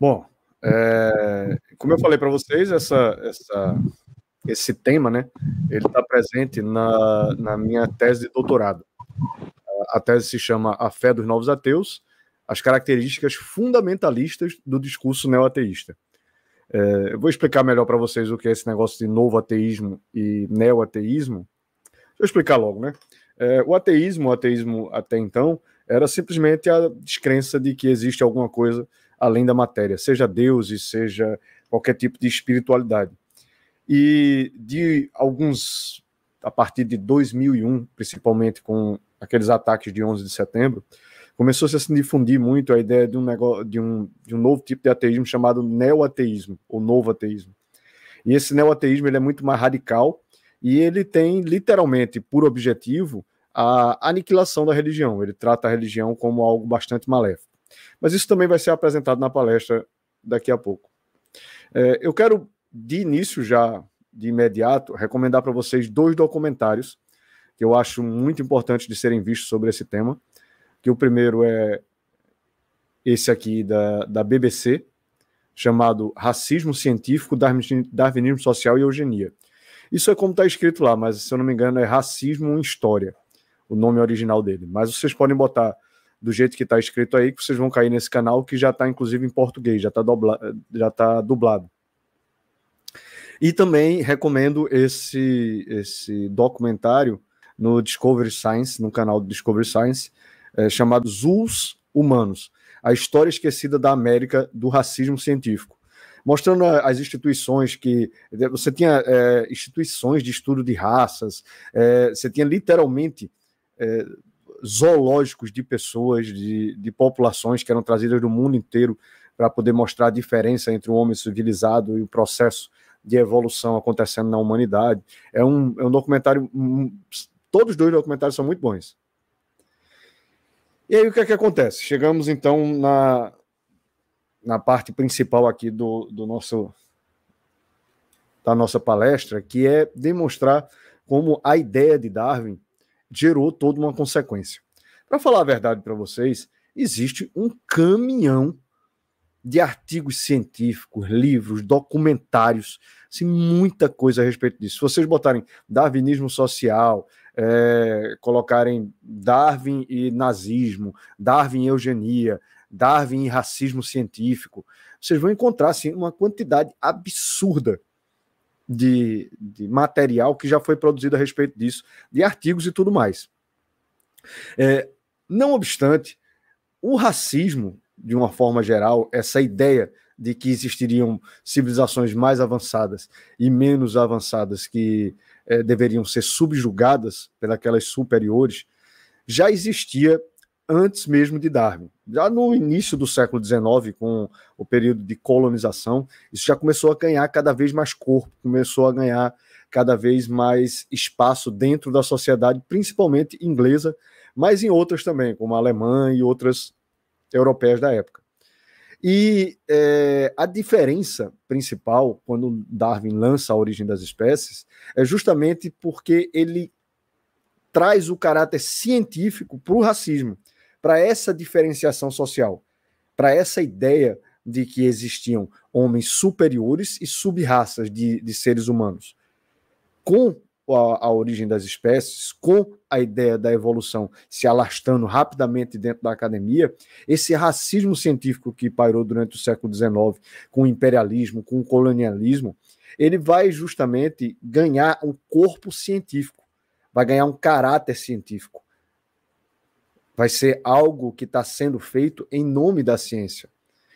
Bom, é, como eu falei para vocês, essa, essa, esse tema, né, ele está presente na, na minha tese de doutorado. A tese se chama A Fé dos Novos Ateus, as características fundamentalistas do discurso neoateísta. É, eu vou explicar melhor para vocês o que é esse negócio de novo ateísmo e neoateísmo. Deixa eu explicar logo, né? É, o ateísmo, o ateísmo até então, era simplesmente a descrença de que existe alguma coisa além da matéria, seja Deus e seja qualquer tipo de espiritualidade. E de alguns, a partir de 2001, principalmente com aqueles ataques de 11 de setembro, começou -se a se difundir muito a ideia de um, negócio, de um, de um novo tipo de ateísmo chamado neoateísmo, ou novo ateísmo. E esse neoateísmo ele é muito mais radical e ele tem literalmente por objetivo a aniquilação da religião. Ele trata a religião como algo bastante maléfico. Mas isso também vai ser apresentado na palestra daqui a pouco. É, eu quero, de início já, de imediato, recomendar para vocês dois documentários que eu acho muito importantes de serem vistos sobre esse tema. Que o primeiro é esse aqui da, da BBC, chamado Racismo Científico, Darwinismo Social e Eugenia. Isso é como está escrito lá, mas se eu não me engano é Racismo em História o nome original dele. Mas vocês podem botar do jeito que está escrito aí, que vocês vão cair nesse canal que já está inclusive em português, já está tá dublado. E também recomendo esse, esse documentário no Discovery Science, no canal do Discovery Science, é, chamado Zoos Humanos, a história esquecida da América do racismo científico. Mostrando as instituições que. Você tinha é, instituições de estudo de raças, é, você tinha literalmente é, zoológicos de pessoas, de, de populações que eram trazidas do mundo inteiro para poder mostrar a diferença entre o homem civilizado e o processo de evolução acontecendo na humanidade. É um, é um documentário. Um, todos os dois documentários são muito bons. E aí o que é que acontece? Chegamos então na, na parte principal aqui do, do nosso da nossa palestra, que é demonstrar como a ideia de Darwin gerou toda uma consequência. Para falar a verdade para vocês, existe um caminhão de artigos científicos, livros, documentários, assim, muita coisa a respeito disso. Se vocês botarem darwinismo social, é, colocarem Darwin e nazismo, Darwin e eugenia, Darwin e racismo científico, vocês vão encontrar assim, uma quantidade absurda de, de material que já foi produzido a respeito disso, de artigos e tudo mais. É, não obstante, o racismo, de uma forma geral, essa ideia de que existiriam civilizações mais avançadas e menos avançadas que é, deveriam ser subjugadas pelas superiores, já existia antes mesmo de Darwin. Já no início do século XIX, com o período de colonização, isso já começou a ganhar cada vez mais corpo, começou a ganhar cada vez mais espaço dentro da sociedade, principalmente inglesa, mas em outras também, como a alemã e outras europeias da época. E é, a diferença principal, quando Darwin lança a origem das espécies, é justamente porque ele traz o caráter científico para o racismo para essa diferenciação social, para essa ideia de que existiam homens superiores e subraças de, de seres humanos. Com a, a, origem das espécies, com a ideia da evolução se alastrando rapidamente dentro da academia, esse racismo científico que pairou durante o século XIX, com o imperialismo, com o colonialismo, ele vai justamente ganhar um corpo científico, vai ganhar um caráter científico vai ser algo que está sendo feito em nome da ciência.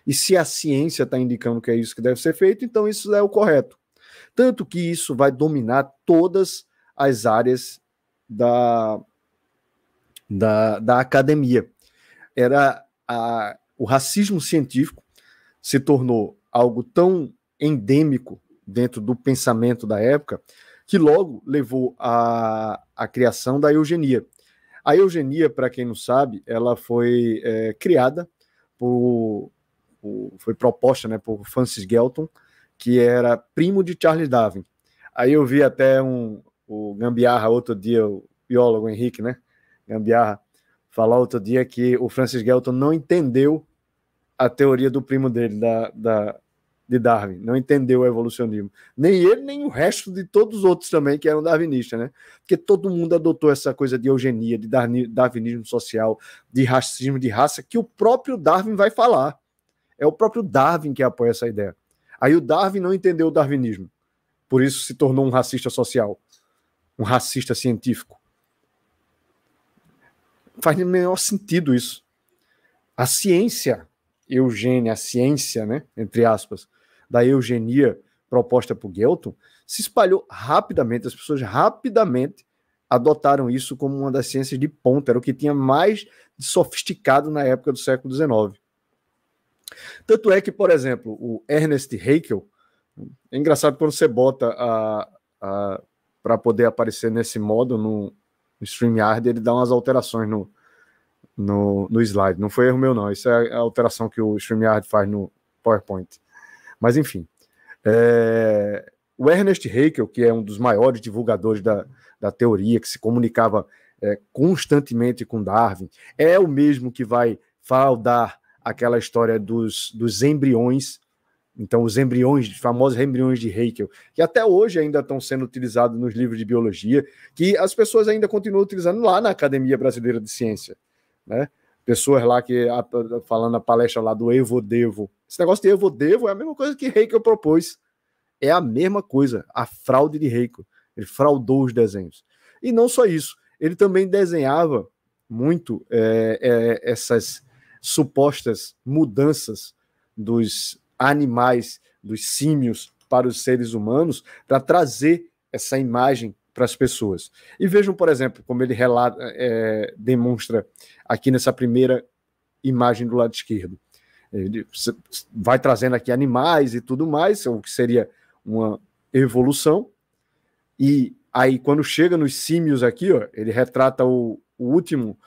E se a ciência está indicando que é isso que deve ser feito, então isso é o correto. Tanto que isso vai dominar todas as áreas da, da, da academia. Era a, o racismo científico se tornou algo tão endêmico dentro do pensamento da época que logo levou à, à criação da eugenia. A eugenia, para quem não sabe, ela foi é, criada por, por, foi proposta, né, por Francis Galton, que era primo de Charles Darwin. Aí eu vi até um o Gambiarra outro dia, o biólogo Henrique, né? Gambiarra falar outro dia que o Francis Galton não entendeu a teoria do primo dele, da, da, de Darwin, não entendeu o evolucionismo. Nem ele, nem o resto de todos os outros também que eram darwinistas, né? Porque todo mundo adotou essa coisa de eugenia, de darwinismo social, de racismo de raça, que o próprio Darwin vai falar. É o próprio Darwin que apoia essa ideia. Aí o Darwin não entendeu o darwinismo. Por isso se tornou um racista social, um racista científico. Faz o menor sentido isso. A ciência, eugênia, a ciência, né, entre aspas, da eugenia proposta por Gelton, se espalhou rapidamente, as pessoas rapidamente adotaram isso como uma das ciências de ponta, era o que tinha mais sofisticado na época do século XIX. Tanto é que, por exemplo, o Ernest Haeckel, é engraçado quando você bota a, a para poder aparecer nesse modo no, no StreamYard, ele dá umas alterações no, no, no slide. Não foi erro meu, não. Isso é a alteração que o StreamYard faz no PowerPoint. Mas, enfim. É, o Ernest Haeckel, que é um dos maiores divulgadores da, da teoria, que se comunicava é, constantemente com Darwin, é o mesmo que vai faudar aquela história dos, dos embriões, então os embriões, os famosos embriões de Haeckel, que até hoje ainda estão sendo utilizados nos livros de biologia, que as pessoas ainda continuam utilizando lá na Academia Brasileira de Ciência, né? Pessoas lá que falando a palestra lá do Evo Devo. Esse negócio de Evo Devo é a mesma coisa que Haeckel propôs. É a mesma coisa, a fraude de Haeckel. Ele fraudou os desenhos. E não só isso, ele também desenhava muito é, é, essas supostas mudanças dos animais, dos símios para os seres humanos, para trazer essa imagem para as pessoas. E vejam, por exemplo, como ele relata, é, demonstra aqui nessa primeira imagem do lado esquerdo. Ele vai trazendo aqui animais e tudo mais, o que seria uma evolução. E aí, quando chega nos símios aqui, ó, ele retrata o, o último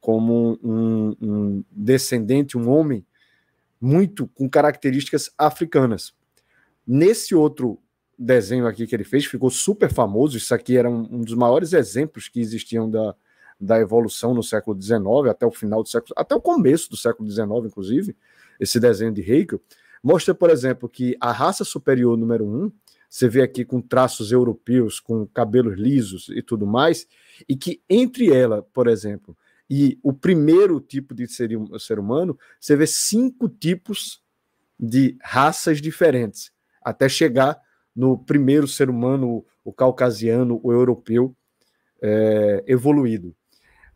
como um, um descendente, um homem, muito com características africanas. Nesse outro desenho aqui que ele fez, ficou super famoso. Isso aqui era um, um, dos maiores exemplos que existiam da, da evolução no século XIX, até o final do século, até o começo do século XIX, inclusive, esse desenho de Haeckel, mostra, por exemplo, que a raça superior número um, você vê aqui com traços europeus, com cabelos lisos e tudo mais, e que entre ela, por exemplo, e o primeiro tipo de ser, ser humano, você vê cinco tipos de raças diferentes, até chegar no primeiro ser humano, o caucasiano, o europeu é, evoluído.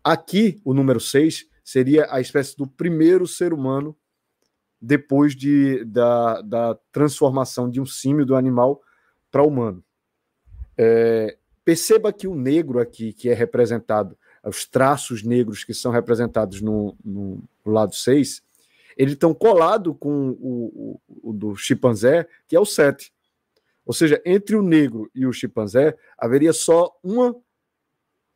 Aqui, o número 6 seria a espécie do primeiro ser humano depois de, da, da transformação de um símio do animal para humano. É, perceba que o negro aqui, que é representado os traços negros que são representados no, no, lado 6, eles estão colados com o, o, o, do chimpanzé, que é o 7. Ou seja, entre o negro e o chimpanzé haveria só uma,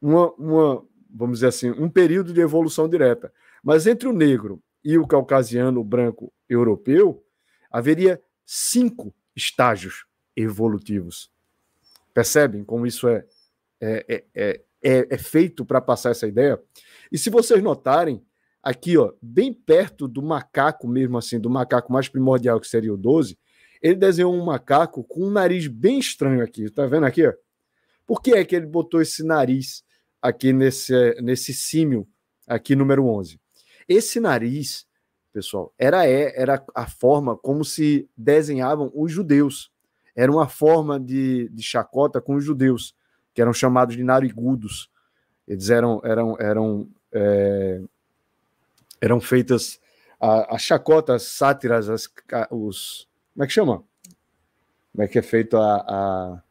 uma, uma, vamos dizer assim, um período de evolução direta. Mas entre o negro e o caucasiano, branco europeu, haveria cinco estágios evolutivos. Percebem como isso é, é, é, é é, é feito para passar essa ideia. E se vocês notarem, aqui, ó, bem perto do macaco mesmo assim, do macaco mais primordial, que seria o 12, ele desenhou um macaco com um nariz bem estranho aqui. Tá vendo aqui? Por que é que ele botou esse nariz aqui nesse, nesse símio aqui número 11? Esse nariz, pessoal, era, é, era a forma como se desenhavam os judeus. Era uma forma de, de chacota com os judeus que eram chamados de narigudos. Eles eram eram eram é, eram feitas as chacotas, sátiras, as, os como é que chama? Como é que é feito a, a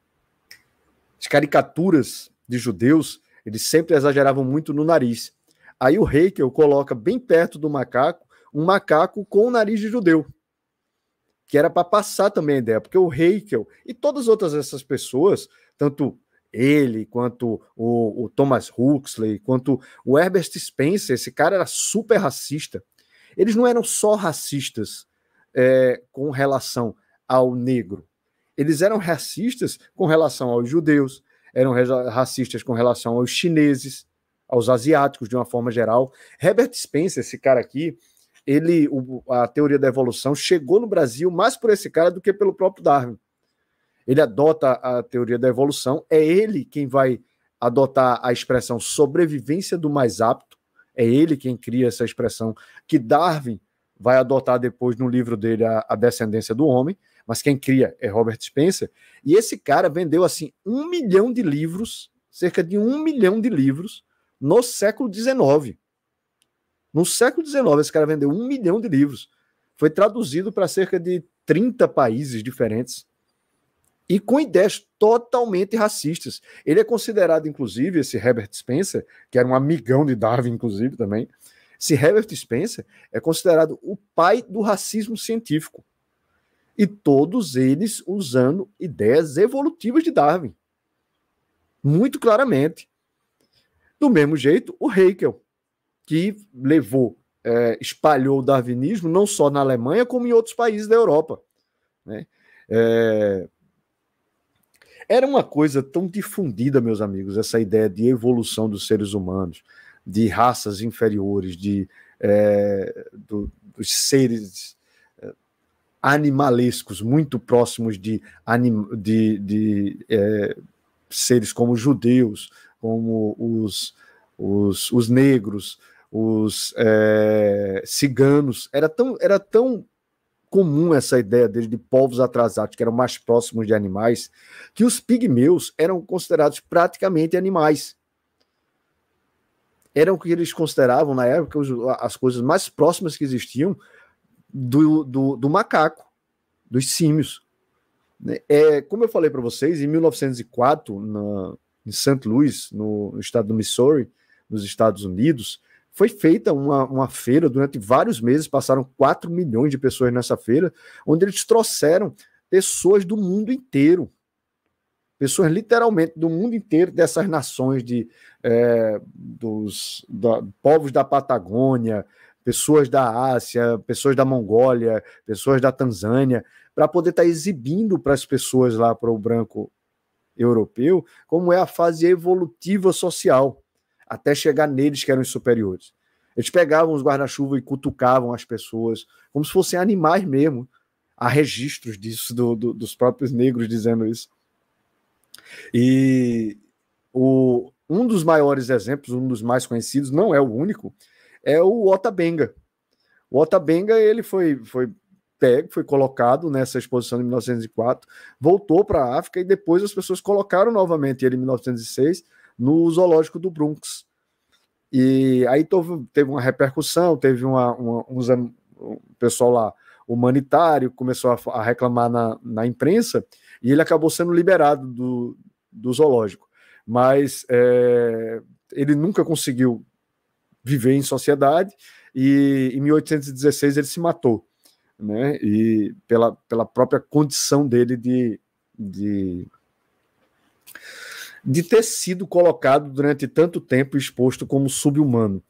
as caricaturas de judeus? Eles sempre exageravam muito no nariz. Aí o eu coloca bem perto do macaco um macaco com o nariz de judeu que era para passar também a ideia, porque o Heikel e todas as outras essas pessoas, tanto ele, quanto o, o, Thomas Huxley, quanto o Herbert Spencer, esse cara era super racista. Eles não eram só racistas é, com relação ao negro, eles eram racistas com relação aos judeus, eram racistas com relação aos chineses, aos asiáticos de uma forma geral. Herbert Spencer, esse cara aqui, ele, o, a teoria da evolução chegou no Brasil mais por esse cara do que pelo próprio Darwin. Ele adota a teoria da evolução, é ele quem vai adotar a expressão sobrevivência do mais apto, é ele quem cria essa expressão que Darwin vai adotar depois no livro dele a, a descendência do homem, mas quem cria é Robert Spencer. E esse cara vendeu assim um milhão de livros, cerca de um milhão de livros no século XIX. No século XIX, esse cara vendeu um milhão de livros. Foi traduzido para cerca de 30 países diferentes e com ideias totalmente racistas. Ele é considerado, inclusive, esse Herbert Spencer, que era um amigão de Darwin, inclusive, também. Esse Herbert Spencer é considerado o pai do racismo científico. E todos eles usando ideias evolutivas de Darwin. Muito claramente. Do mesmo jeito, o Haeckel, que levou, é, espalhou o darwinismo não só na Alemanha, como em outros países da Europa. Né? É, era uma coisa tão difundida, meus amigos, essa ideia de evolução dos seres humanos, de raças inferiores, de é, do, dos seres é, animalescos muito próximos de, anim, de, de é, seres como judeus, como os, os, os negros, os é, ciganos. Era tão, era tão comum essa ideia dele de povos atrasados, que eram mais próximos de animais, que os pigmeus eram considerados praticamente animais. Eram o que eles consideravam, na época, as coisas mais próximas que existiam do, do, do macaco, dos símios. Né? É, como eu falei para vocês, em 1904, na, em St. Louis, no, no estado do Missouri, nos Estados Unidos, foi feita uma, uma feira durante vários meses, passaram 4 milhões de pessoas nessa feira, onde eles trouxeram pessoas do mundo inteiro. Pessoas literalmente do mundo inteiro, dessas nações de é, dos da, povos da Patagônia, pessoas da Ásia, pessoas da Mongólia, pessoas da Tanzânia, para poder estar tá exibindo para as pessoas lá, para o branco europeu, como é a fase evolutiva social até chegar neles que eram os superiores. Eles pegavam os guarda-chuva e cutucavam as pessoas, como se fossem animais mesmo. Há registros disso, do, do, dos próprios negros dizendo isso. E o, um dos maiores exemplos, um dos mais conhecidos, não é o único, é o Otabenga. O Otabenga ele foi, foi pego, foi colocado nessa exposição de 1904, voltou para a África e depois as pessoas colocaram novamente ele em 1906 no zoológico do Bronx. E aí teve, uma repercussão, teve uma, uma, um pessoal lá humanitário começou a, a reclamar na, na, imprensa e ele acabou sendo liberado do, do zoológico. Mas é, ele nunca conseguiu viver em sociedade e em 1816 ele se matou, né? E pela, pela própria condição dele de, de de ter sido colocado durante tanto tempo exposto como subhumano.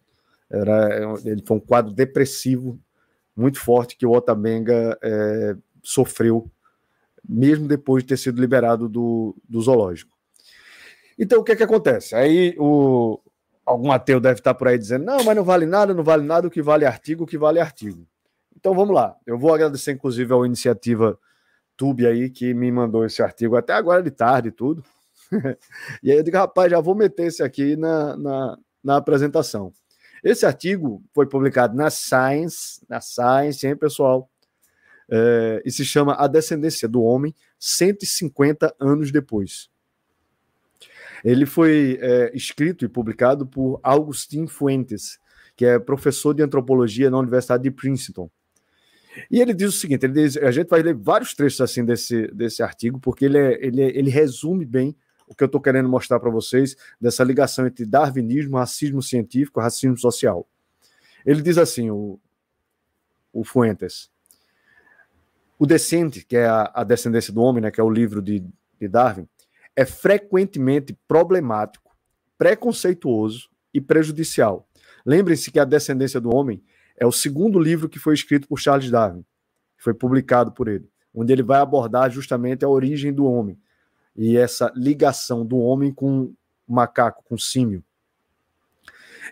Era, ele foi um quadro depressivo muito forte que o Otamenga é, sofreu, mesmo depois de ter sido liberado do, do zoológico. Então, o que, é que acontece? Aí o, algum ateu deve estar por aí dizendo: não, mas não vale nada, não vale nada, o que vale artigo, o que vale artigo. Então vamos lá. Eu vou agradecer, inclusive, a iniciativa Tube aí, que me mandou esse artigo até agora de tarde e tudo. e aí eu digo, rapaz, já vou meter esse aqui na, na, na apresentação. Esse artigo foi publicado na Science, na Science, hein, pessoal? É, e se chama A Descendência do Homem 150 anos depois. Ele foi é, escrito e publicado por Augustin Fuentes, que é professor de antropologia na Universidade de Princeton. E ele diz o seguinte: ele diz, a gente vai ler vários trechos assim desse, desse artigo, porque ele, é, ele, é, ele resume bem o que eu estou querendo mostrar para vocês dessa ligação entre darwinismo, racismo científico, racismo social. Ele diz assim, o, o Fuentes, o Descente, que é a, a descendência do homem, né, que é o livro de, de Darwin, é frequentemente problemático, preconceituoso e prejudicial. Lembrem-se que a descendência do homem é o segundo livro que foi escrito por Charles Darwin, foi publicado por ele, onde ele vai abordar justamente a origem do homem, e essa ligação do homem com o macaco, com o símio.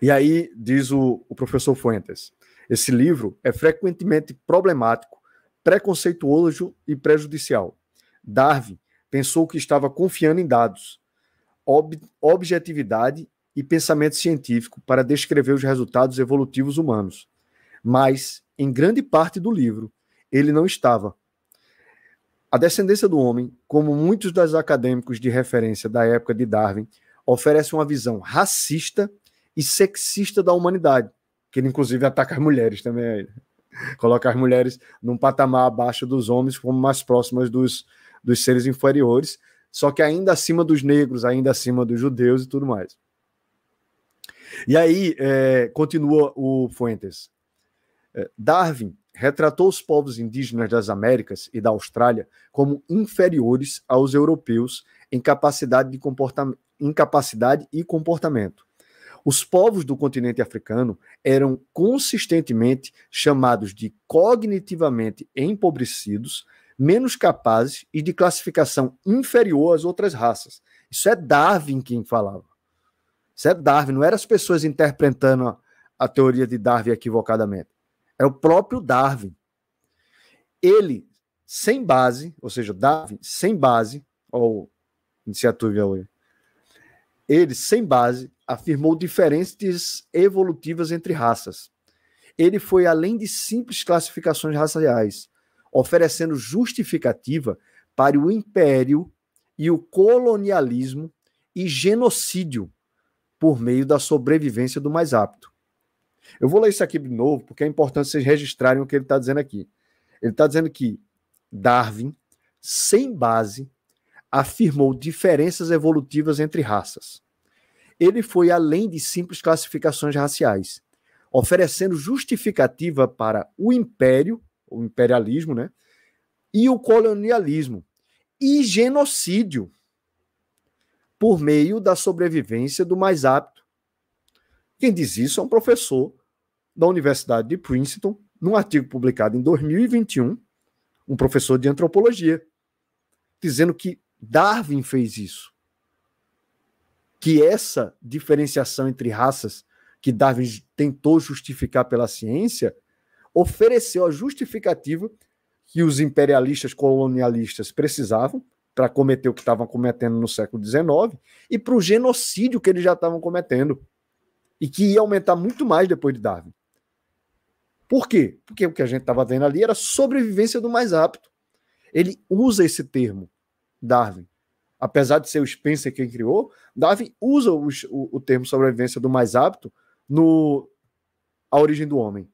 E aí diz o, o professor Fuentes: Esse livro é frequentemente problemático, preconceituoso e prejudicial. Darwin pensou que estava confiando em dados, ob objetividade e pensamento científico para descrever os resultados evolutivos humanos. Mas, em grande parte do livro, ele não estava. A descendência do homem, como muitos dos acadêmicos de referência da época de Darwin, oferece uma visão racista e sexista da humanidade, que ele inclusive ataca as mulheres também. Coloca as mulheres num patamar abaixo dos homens, como mais próximas dos, dos seres inferiores, só que ainda acima dos negros, ainda acima dos judeus e tudo mais. E aí, é, continua o Fuentes. É, Darwin retratou os povos indígenas das Américas e da Austrália como inferiores aos europeus em capacidade, de comportamento, incapacidade e comportamento. Os povos do continente africano eram consistentemente chamados de cognitivamente empobrecidos, menos capazes e de classificação inferior às outras raças. Isso é Darwin quem falava. Isso é Darwin, não eram as pessoas interpretando a, a teoria de Darwin equivocadamente. É o próprio Darwin. Ele, sem base, ou seja, Darwin sem base, ou iniciativa ele, sem base, afirmou diferenças evolutivas entre raças. Ele foi além de simples classificações raciais, oferecendo justificativa para o império e o colonialismo e genocídio por meio da sobrevivência do mais apto. Eu vou ler isso aqui de novo, porque é importante vocês registrarem o que ele está dizendo aqui. Ele está dizendo que Darwin, sem base, afirmou diferenças evolutivas entre raças. Ele foi além de simples classificações raciais, oferecendo justificativa para o império, o imperialismo, né? E o colonialismo e genocídio por meio da sobrevivência do mais apto. Quem diz isso é um professor da Universidade de Princeton, num artigo publicado em 2021, um professor de antropologia, dizendo que Darwin fez isso. Que essa diferenciação entre raças que Darwin tentou justificar pela ciência ofereceu a justificativa que os imperialistas colonialistas precisavam para cometer o que estavam cometendo no século XIX e para o genocídio que eles já estavam cometendo e que ia aumentar muito mais depois de Darwin. Por quê? Porque o que a gente estava vendo ali era sobrevivência do mais apto. Ele usa esse termo, Darwin. Apesar de ser o Spencer quem criou, Darwin usa o, o, o termo sobrevivência do mais apto no A Origem do Homem,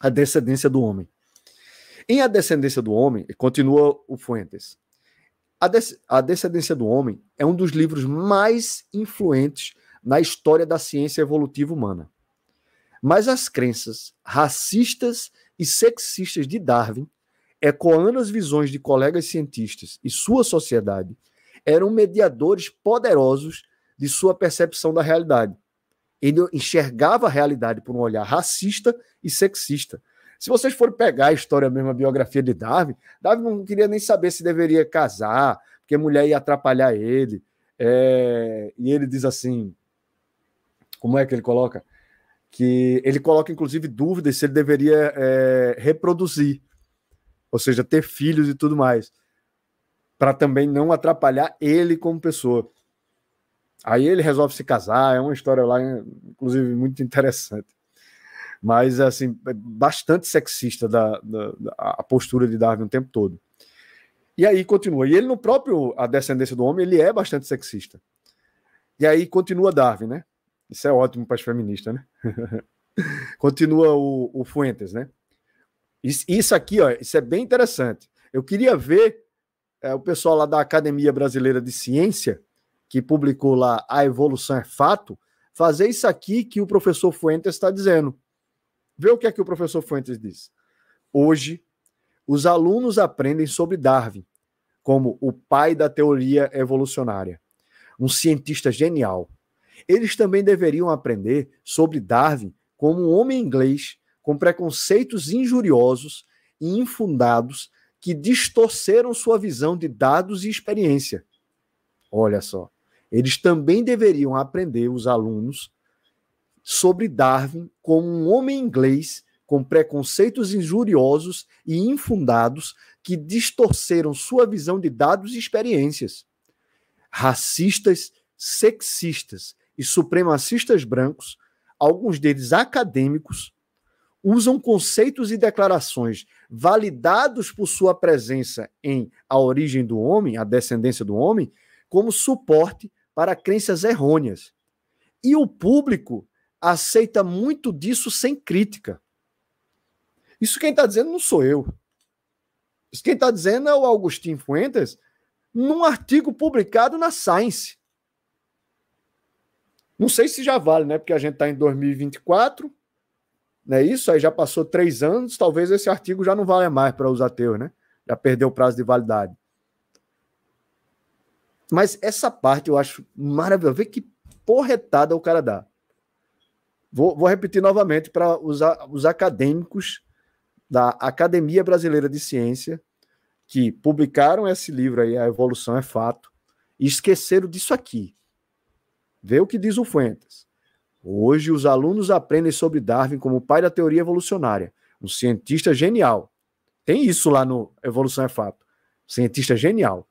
a descendência do homem. Em A Descendência do Homem, continua o Fuentes, a, Des a Descendência do Homem é um dos livros mais influentes na história da ciência evolutiva humana. Mas as crenças racistas e sexistas de Darwin, ecoando as visões de colegas cientistas e sua sociedade, eram mediadores poderosos de sua percepção da realidade. Ele enxergava a realidade por um olhar racista e sexista. Se vocês forem pegar a história mesmo, a biografia de Darwin, Darwin não queria nem saber se deveria casar, porque a mulher ia atrapalhar ele. É... E ele diz assim: como é que ele coloca? que ele coloca, inclusive, dúvidas se ele deveria é, reproduzir, ou seja, ter filhos e tudo mais, para também não atrapalhar ele como pessoa. Aí ele resolve se casar, é uma história lá, inclusive, muito interessante. Mas, assim, é bastante sexista da, da, da, a postura de Darwin o tempo todo. E aí continua. E ele, no próprio A Descendência do Homem, ele é bastante sexista. E aí continua Darwin, né? Isso é ótimo para as feministas, né? Continua o, o Fuentes, né? Isso, isso, aqui, ó, isso é bem interessante. Eu queria ver é, o pessoal lá da Academia Brasileira de Ciência, que publicou lá A Evolução é Fato, fazer isso aqui que o professor Fuentes está dizendo. Vê o que é que o professor Fuentes diz. Hoje, os alunos aprendem sobre Darwin, como o pai da teoria evolucionária, um cientista genial, eles também deveriam aprender sobre Darwin como um homem inglês com preconceitos injuriosos e infundados que distorceram sua visão de dados e experiência. Olha só, eles também deveriam aprender, os alunos, sobre Darwin como um homem inglês com preconceitos injuriosos e infundados que distorceram sua visão de dados e experiências. Racistas, sexistas e supremacistas brancos, alguns deles acadêmicos, usam conceitos e declarações validados por sua presença em A Origem do Homem, A Descendência do Homem, como suporte para crenças errôneas. E o público aceita muito disso sem crítica. Isso quem está dizendo não sou eu. Isso quem está dizendo é o Agostinho Fuentes, num artigo publicado na Science. Não sei se já vale, né? Porque a gente está em 2024, não é isso? Aí já passou três anos, talvez esse artigo já não valha mais para os ateus, né? Já perdeu o prazo de validade. Mas essa parte eu acho maravilhosa. Vê que porretada o cara dá. Vou, vou repetir novamente para os, os acadêmicos da Academia Brasileira de Ciência que publicaram esse livro aí, A Evolução é Fato, e esqueceram disso aqui. Vê o que diz o Fuentes. Hoje, os alunos aprendem sobre Darwin como pai da teoria evolucionária, um cientista genial. Tem isso lá no Evolução é Fato. Cientista genial.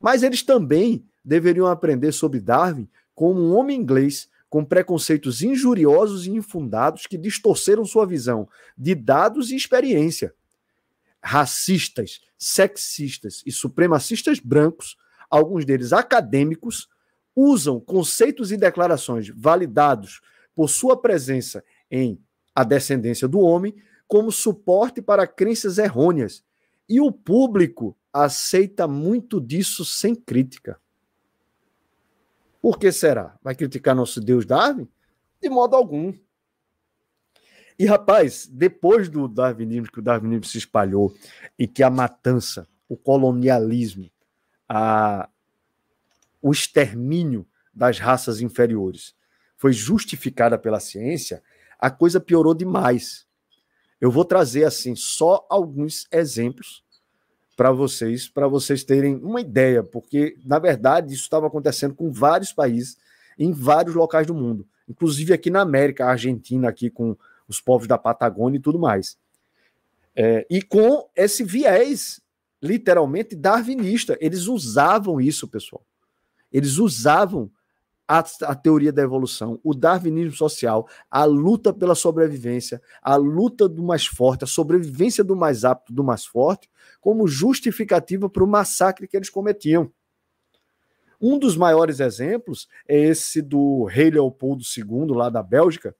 Mas eles também deveriam aprender sobre Darwin como um homem inglês com preconceitos injuriosos e infundados que distorceram sua visão de dados e experiência. Racistas, sexistas e supremacistas brancos, alguns deles acadêmicos, usam conceitos e declarações validados por sua presença em A Descendência do Homem como suporte para crenças errôneas. E o público aceita muito disso sem crítica. Por que será? Vai criticar nosso Deus Darwin? De modo algum. E, rapaz, depois do darwinismo, que o darwinismo se espalhou e que a matança, o colonialismo, a, o extermínio das raças inferiores foi justificada pela ciência, a coisa piorou demais. Eu vou trazer assim só alguns exemplos para vocês, para vocês terem uma ideia, porque na verdade isso estava acontecendo com vários países em vários locais do mundo, inclusive aqui na América, a Argentina aqui com os povos da Patagônia e tudo mais. É, e com esse viés literalmente darwinista, eles usavam isso, pessoal. Eles usavam a, a, teoria da evolução, o darwinismo social, a luta pela sobrevivência, a luta do mais forte, a sobrevivência do mais apto, do mais forte, como justificativa para o massacre que eles cometiam. Um dos maiores exemplos é esse do rei Leopoldo II, lá da Bélgica,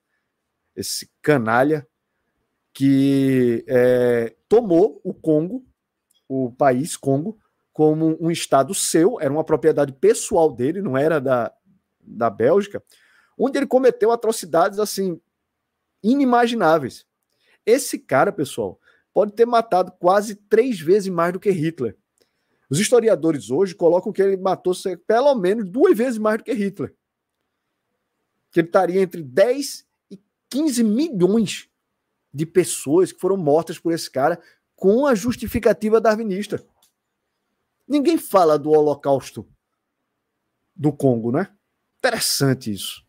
esse canalha que é, tomou o Congo, o país Congo, como um estado seu, era uma propriedade pessoal dele, não era da, da Bélgica, onde ele cometeu atrocidades assim inimagináveis. Esse cara, pessoal, pode ter matado quase três vezes mais do que Hitler. Os historiadores hoje colocam que ele matou pelo menos duas vezes mais do que Hitler. Que ele estaria entre 10 e 15 milhões de pessoas que foram mortas por esse cara com a justificativa darwinista. Ninguém fala do Holocausto do Congo, né? Interessante isso.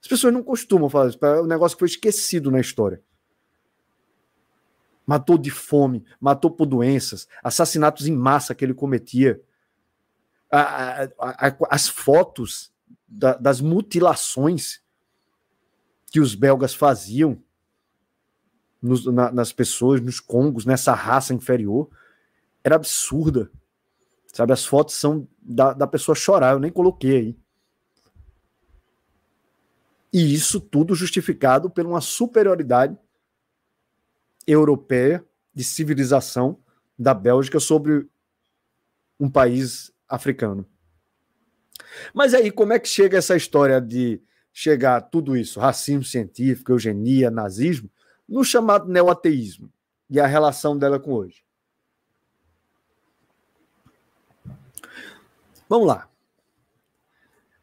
As pessoas não costumam falar isso. É um negócio que foi esquecido na história. Matou de fome, matou por doenças, assassinatos em massa que ele cometia. A, a, a, as fotos da, das mutilações que os belgas faziam nos, na, nas pessoas, nos congos, nessa raça inferior, era absurda. Sabe, as fotos são da, da pessoa chorar, eu nem coloquei aí. E isso tudo justificado por uma superioridade europeia de civilização da Bélgica sobre um país africano. Mas aí, como é que chega essa história de chegar tudo isso, racismo científico, eugenia, nazismo, no chamado neoateísmo e a relação dela com hoje? Vamos lá.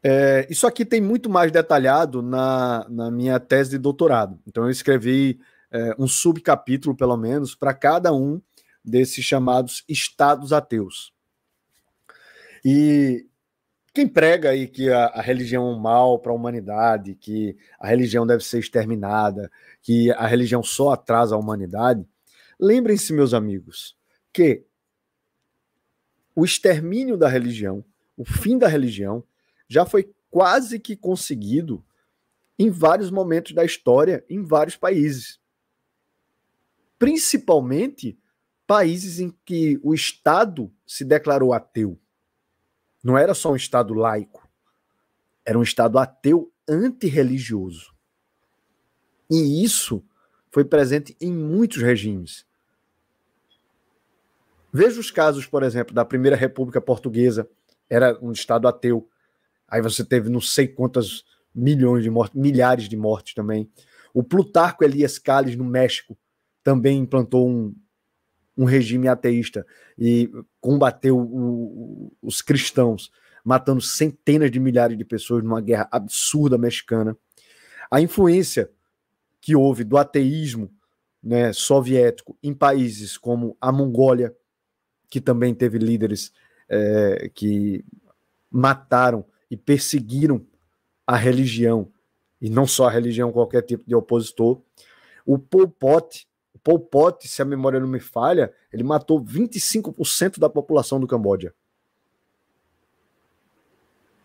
É, isso aqui tem muito mais detalhado na, na minha tese de doutorado. Então, eu escrevi é, um subcapítulo, pelo menos, para cada um desses chamados estados ateus. E quem prega aí que a, a religião é um mal para a humanidade, que a religião deve ser exterminada, que a religião só atrasa a humanidade, lembrem-se, meus amigos, que o extermínio da religião, o fim da religião, já foi quase que conseguido em vários momentos da história, em vários países. Principalmente países em que o Estado se declarou ateu. Não era só um Estado laico, era um Estado ateu antirreligioso. E isso foi presente em muitos regimes. Veja os casos, por exemplo, da Primeira República Portuguesa, era um Estado ateu. Aí você teve não sei quantas milhões de mortes, milhares de mortes também. O Plutarco Elias Calles, no México, também implantou um, um regime ateísta e combateu o, os cristãos, matando centenas de milhares de pessoas numa guerra absurda mexicana. A influência que houve do ateísmo né, soviético em países como a Mongólia, que também teve líderes é, que mataram e perseguiram a religião, e não só a religião, qualquer tipo de opositor. O Pol Pot, o Pol Pot, se a memória não me falha, ele matou 25% da população do Camboja.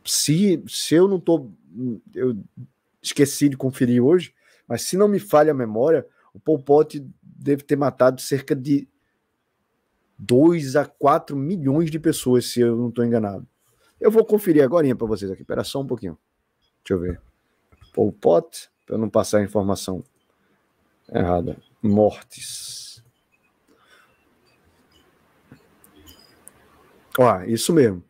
Se, se eu não estou. Eu esqueci de conferir hoje, mas se não me falha a memória, o Pol Pot deve ter matado cerca de 2 a 4 milhões de pessoas, se eu não estou enganado. Eu vou conferir agora para vocês aqui. Espera só um pouquinho. Deixa eu ver. Pol Pot, para eu não passar a informação errada. Mortes. Ó, isso mesmo.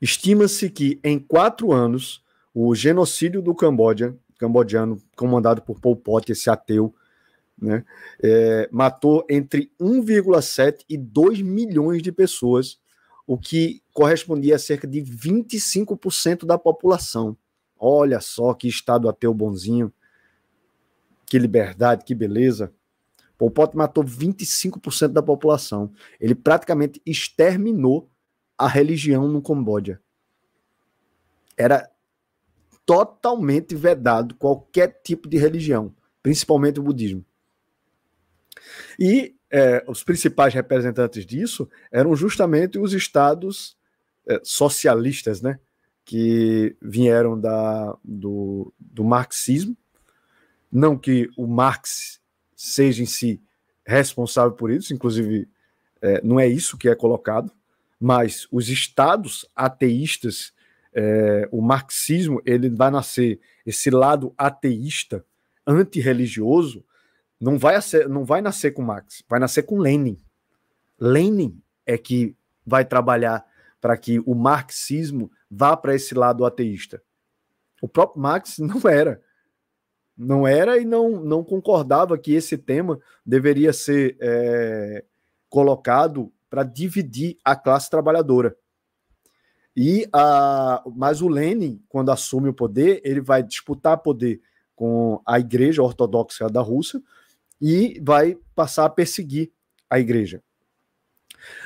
Estima-se que em quatro anos o genocídio do Camboja, cambodiano, comandado por Pol Pot, esse ateu, né, é, matou entre 1,7 e 2 milhões de pessoas, o que correspondia a cerca de 25% da população. Olha só que estado ateu bonzinho. Que liberdade, que beleza. Pol Pot matou 25% da população. Ele praticamente exterminou a religião no Camboja. Era totalmente vedado qualquer tipo de religião, principalmente o budismo. E é, os principais representantes disso eram justamente os estados é, socialistas, né? que vieram da, do, do marxismo. Não que o Marx seja em si responsável por isso, inclusive é, não é isso que é colocado, mas os estados ateístas, é, o marxismo, ele vai nascer, esse lado ateísta, antirreligioso, não vai, não vai nascer com Marx, vai nascer com Lenin. Lenin é que vai trabalhar para que o marxismo vá para esse lado ateísta. O próprio Marx não era. Não era e não, não concordava que esse tema deveria ser é, colocado para dividir a classe trabalhadora. E a, mas o Lenin, quando assume o poder, ele vai disputar poder com a Igreja Ortodoxa da Rússia e vai passar a perseguir a Igreja.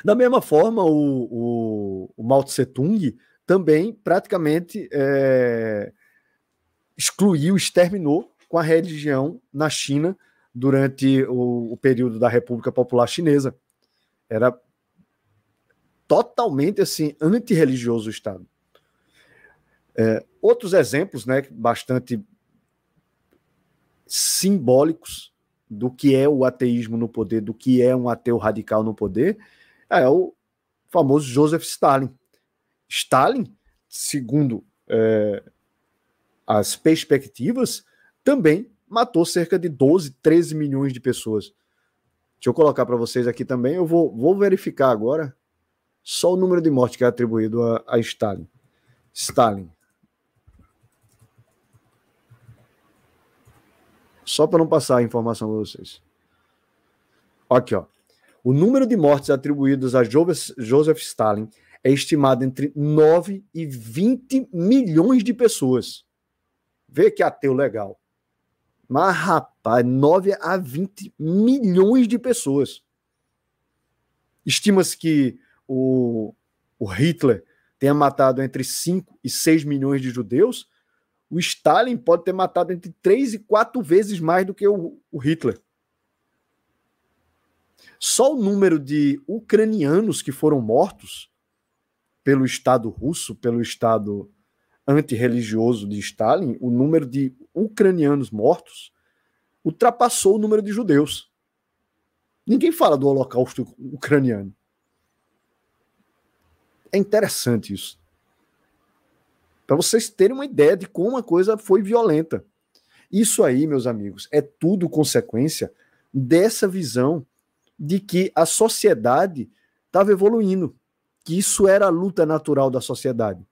Da mesma forma, o, o, o Mao Tse Tung também praticamente é, excluiu, exterminou com a religião na China durante o, o período da República Popular Chinesa. Era totalmente assim antirreligioso o Estado. É, outros exemplos, né, bastante simbólicos do que é o ateísmo no poder, do que é um ateu radical no poder, é o famoso Joseph Stalin. Stalin, segundo é, as perspectivas, também matou cerca de 12, 13 milhões de pessoas. Deixa eu colocar para vocês aqui também. Eu vou, vou verificar agora só o número de mortes que é atribuído a, a Stalin. Stalin. Só para não passar a informação para vocês. Aqui, ó. O número de mortes atribuídas a Joseph Stalin é estimado entre 9 e 20 milhões de pessoas. Vê que ateu legal. Mas, rapaz, 9 a 20 milhões de pessoas. Estima-se que o, o Hitler tenha matado entre 5 e 6 milhões de judeus, o Stalin pode ter matado entre 3 e 4 vezes mais do que o, o Hitler. Só o número de ucranianos que foram mortos pelo Estado russo, pelo Estado antirreligioso de Stalin, o número de ucranianos mortos ultrapassou o número de judeus. Ninguém fala do Holocausto ucraniano. É interessante isso. Para vocês terem uma ideia de como a coisa foi violenta. Isso aí, meus amigos, é tudo consequência dessa visão de que a sociedade estava evoluindo, que isso era a luta natural da sociedade.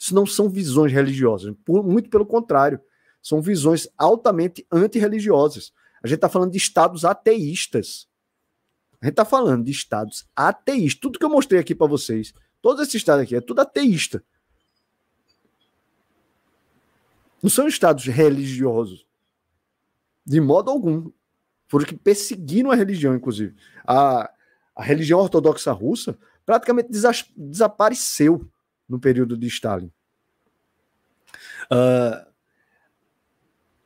Isso não são visões religiosas, muito pelo contrário, são visões altamente antirreligiosas. A gente está falando de estados ateístas. A gente está falando de estados ateístas. Tudo que eu mostrei aqui para vocês, todos esses estados aqui, é tudo ateísta. Não são estados religiosos. De modo algum. Foram que perseguiram a religião, inclusive. A, a religião ortodoxa russa praticamente desapareceu no período de Stalin. Uh,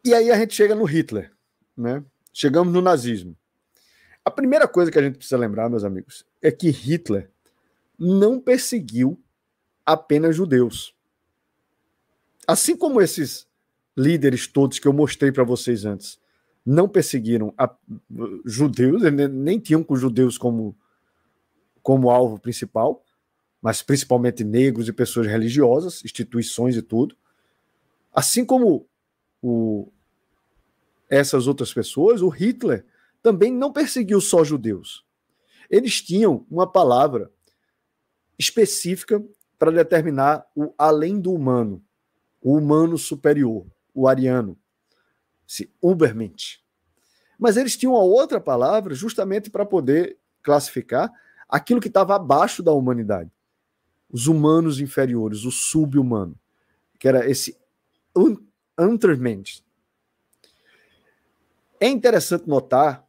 e aí a gente chega no Hitler, né? Chegamos no nazismo. A primeira coisa que a gente precisa lembrar, meus amigos, é que Hitler não perseguiu apenas judeus. Assim como esses líderes todos que eu mostrei para vocês antes não perseguiram a, judeus, nem tinham com judeus como, como alvo principal, mas principalmente negros e pessoas religiosas, instituições e tudo. Assim como o, essas outras pessoas, o Hitler também não perseguiu só judeus. Eles tinham uma palavra específica para determinar o além do humano, o humano superior, o ariano, se Ubermensch. Mas eles tinham outra palavra justamente para poder classificar aquilo que estava abaixo da humanidade. Os humanos inferiores, o sub-humano, que era esse Untermensch. É interessante notar,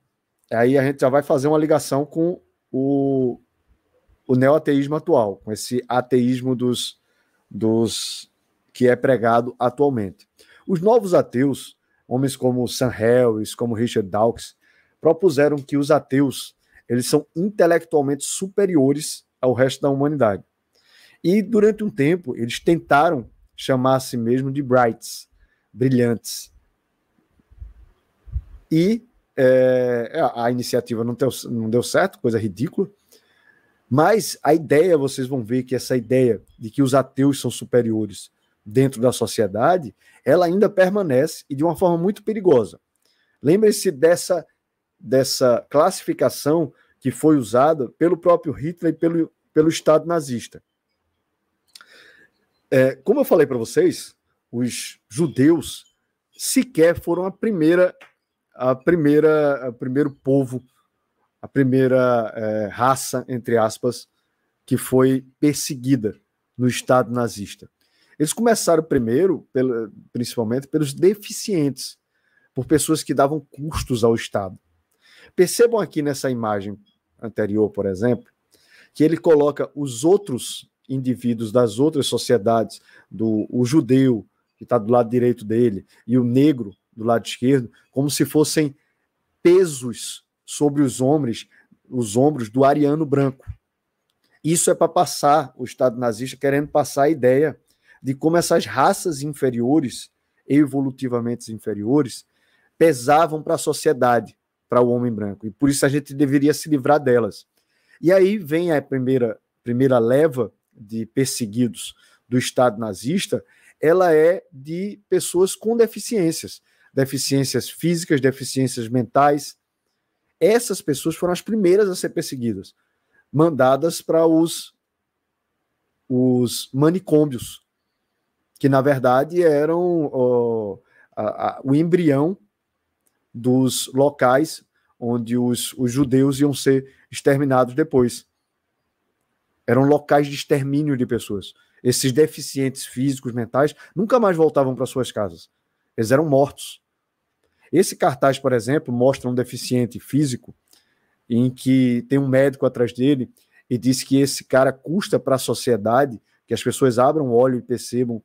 aí a gente já vai fazer uma ligação com o, o neoateísmo atual, com esse ateísmo dos, dos que é pregado atualmente. Os novos ateus, homens como Sam Harris, como Richard Dawkins, propuseram que os ateus eles são intelectualmente superiores ao resto da humanidade. E durante um tempo eles tentaram chamar a si mesmo de brights, brilhantes. E é, a iniciativa não deu, não deu certo, coisa ridícula. Mas a ideia, vocês vão ver que essa ideia de que os ateus são superiores dentro da sociedade, ela ainda permanece e de uma forma muito perigosa. Lembre-se dessa, dessa classificação que foi usada pelo próprio Hitler e pelo, pelo Estado nazista. É, como eu falei para vocês, os judeus sequer foram a primeira, a primeira, o primeiro povo, a primeira é, raça, entre aspas, que foi perseguida no Estado nazista. Eles começaram primeiro, principalmente, pelos deficientes, por pessoas que davam custos ao Estado. Percebam aqui nessa imagem anterior, por exemplo, que ele coloca os outros indivíduos das outras sociedades, do o judeu, que está do lado direito dele, e o negro do lado esquerdo, como se fossem pesos sobre os ombros, os ombros do ariano branco. Isso é para passar o Estado nazista querendo passar a ideia de como essas raças inferiores, evolutivamente inferiores, pesavam para a sociedade, para o homem branco. E por isso a gente deveria se livrar delas. E aí vem a primeira, primeira leva de perseguidos do Estado nazista, ela é de pessoas com deficiências, deficiências físicas, deficiências mentais. Essas pessoas foram as primeiras a ser perseguidas, mandadas para os, os manicômios, que na verdade eram ó, a, a, o embrião dos locais onde os, os judeus iam ser exterminados depois. Eram locais de extermínio de pessoas. Esses deficientes físicos, mentais, nunca mais voltavam para suas casas. Eles eram mortos. Esse cartaz, por exemplo, mostra um deficiente físico em que tem um médico atrás dele e diz que esse cara custa para a sociedade que as pessoas abram o olho e percebam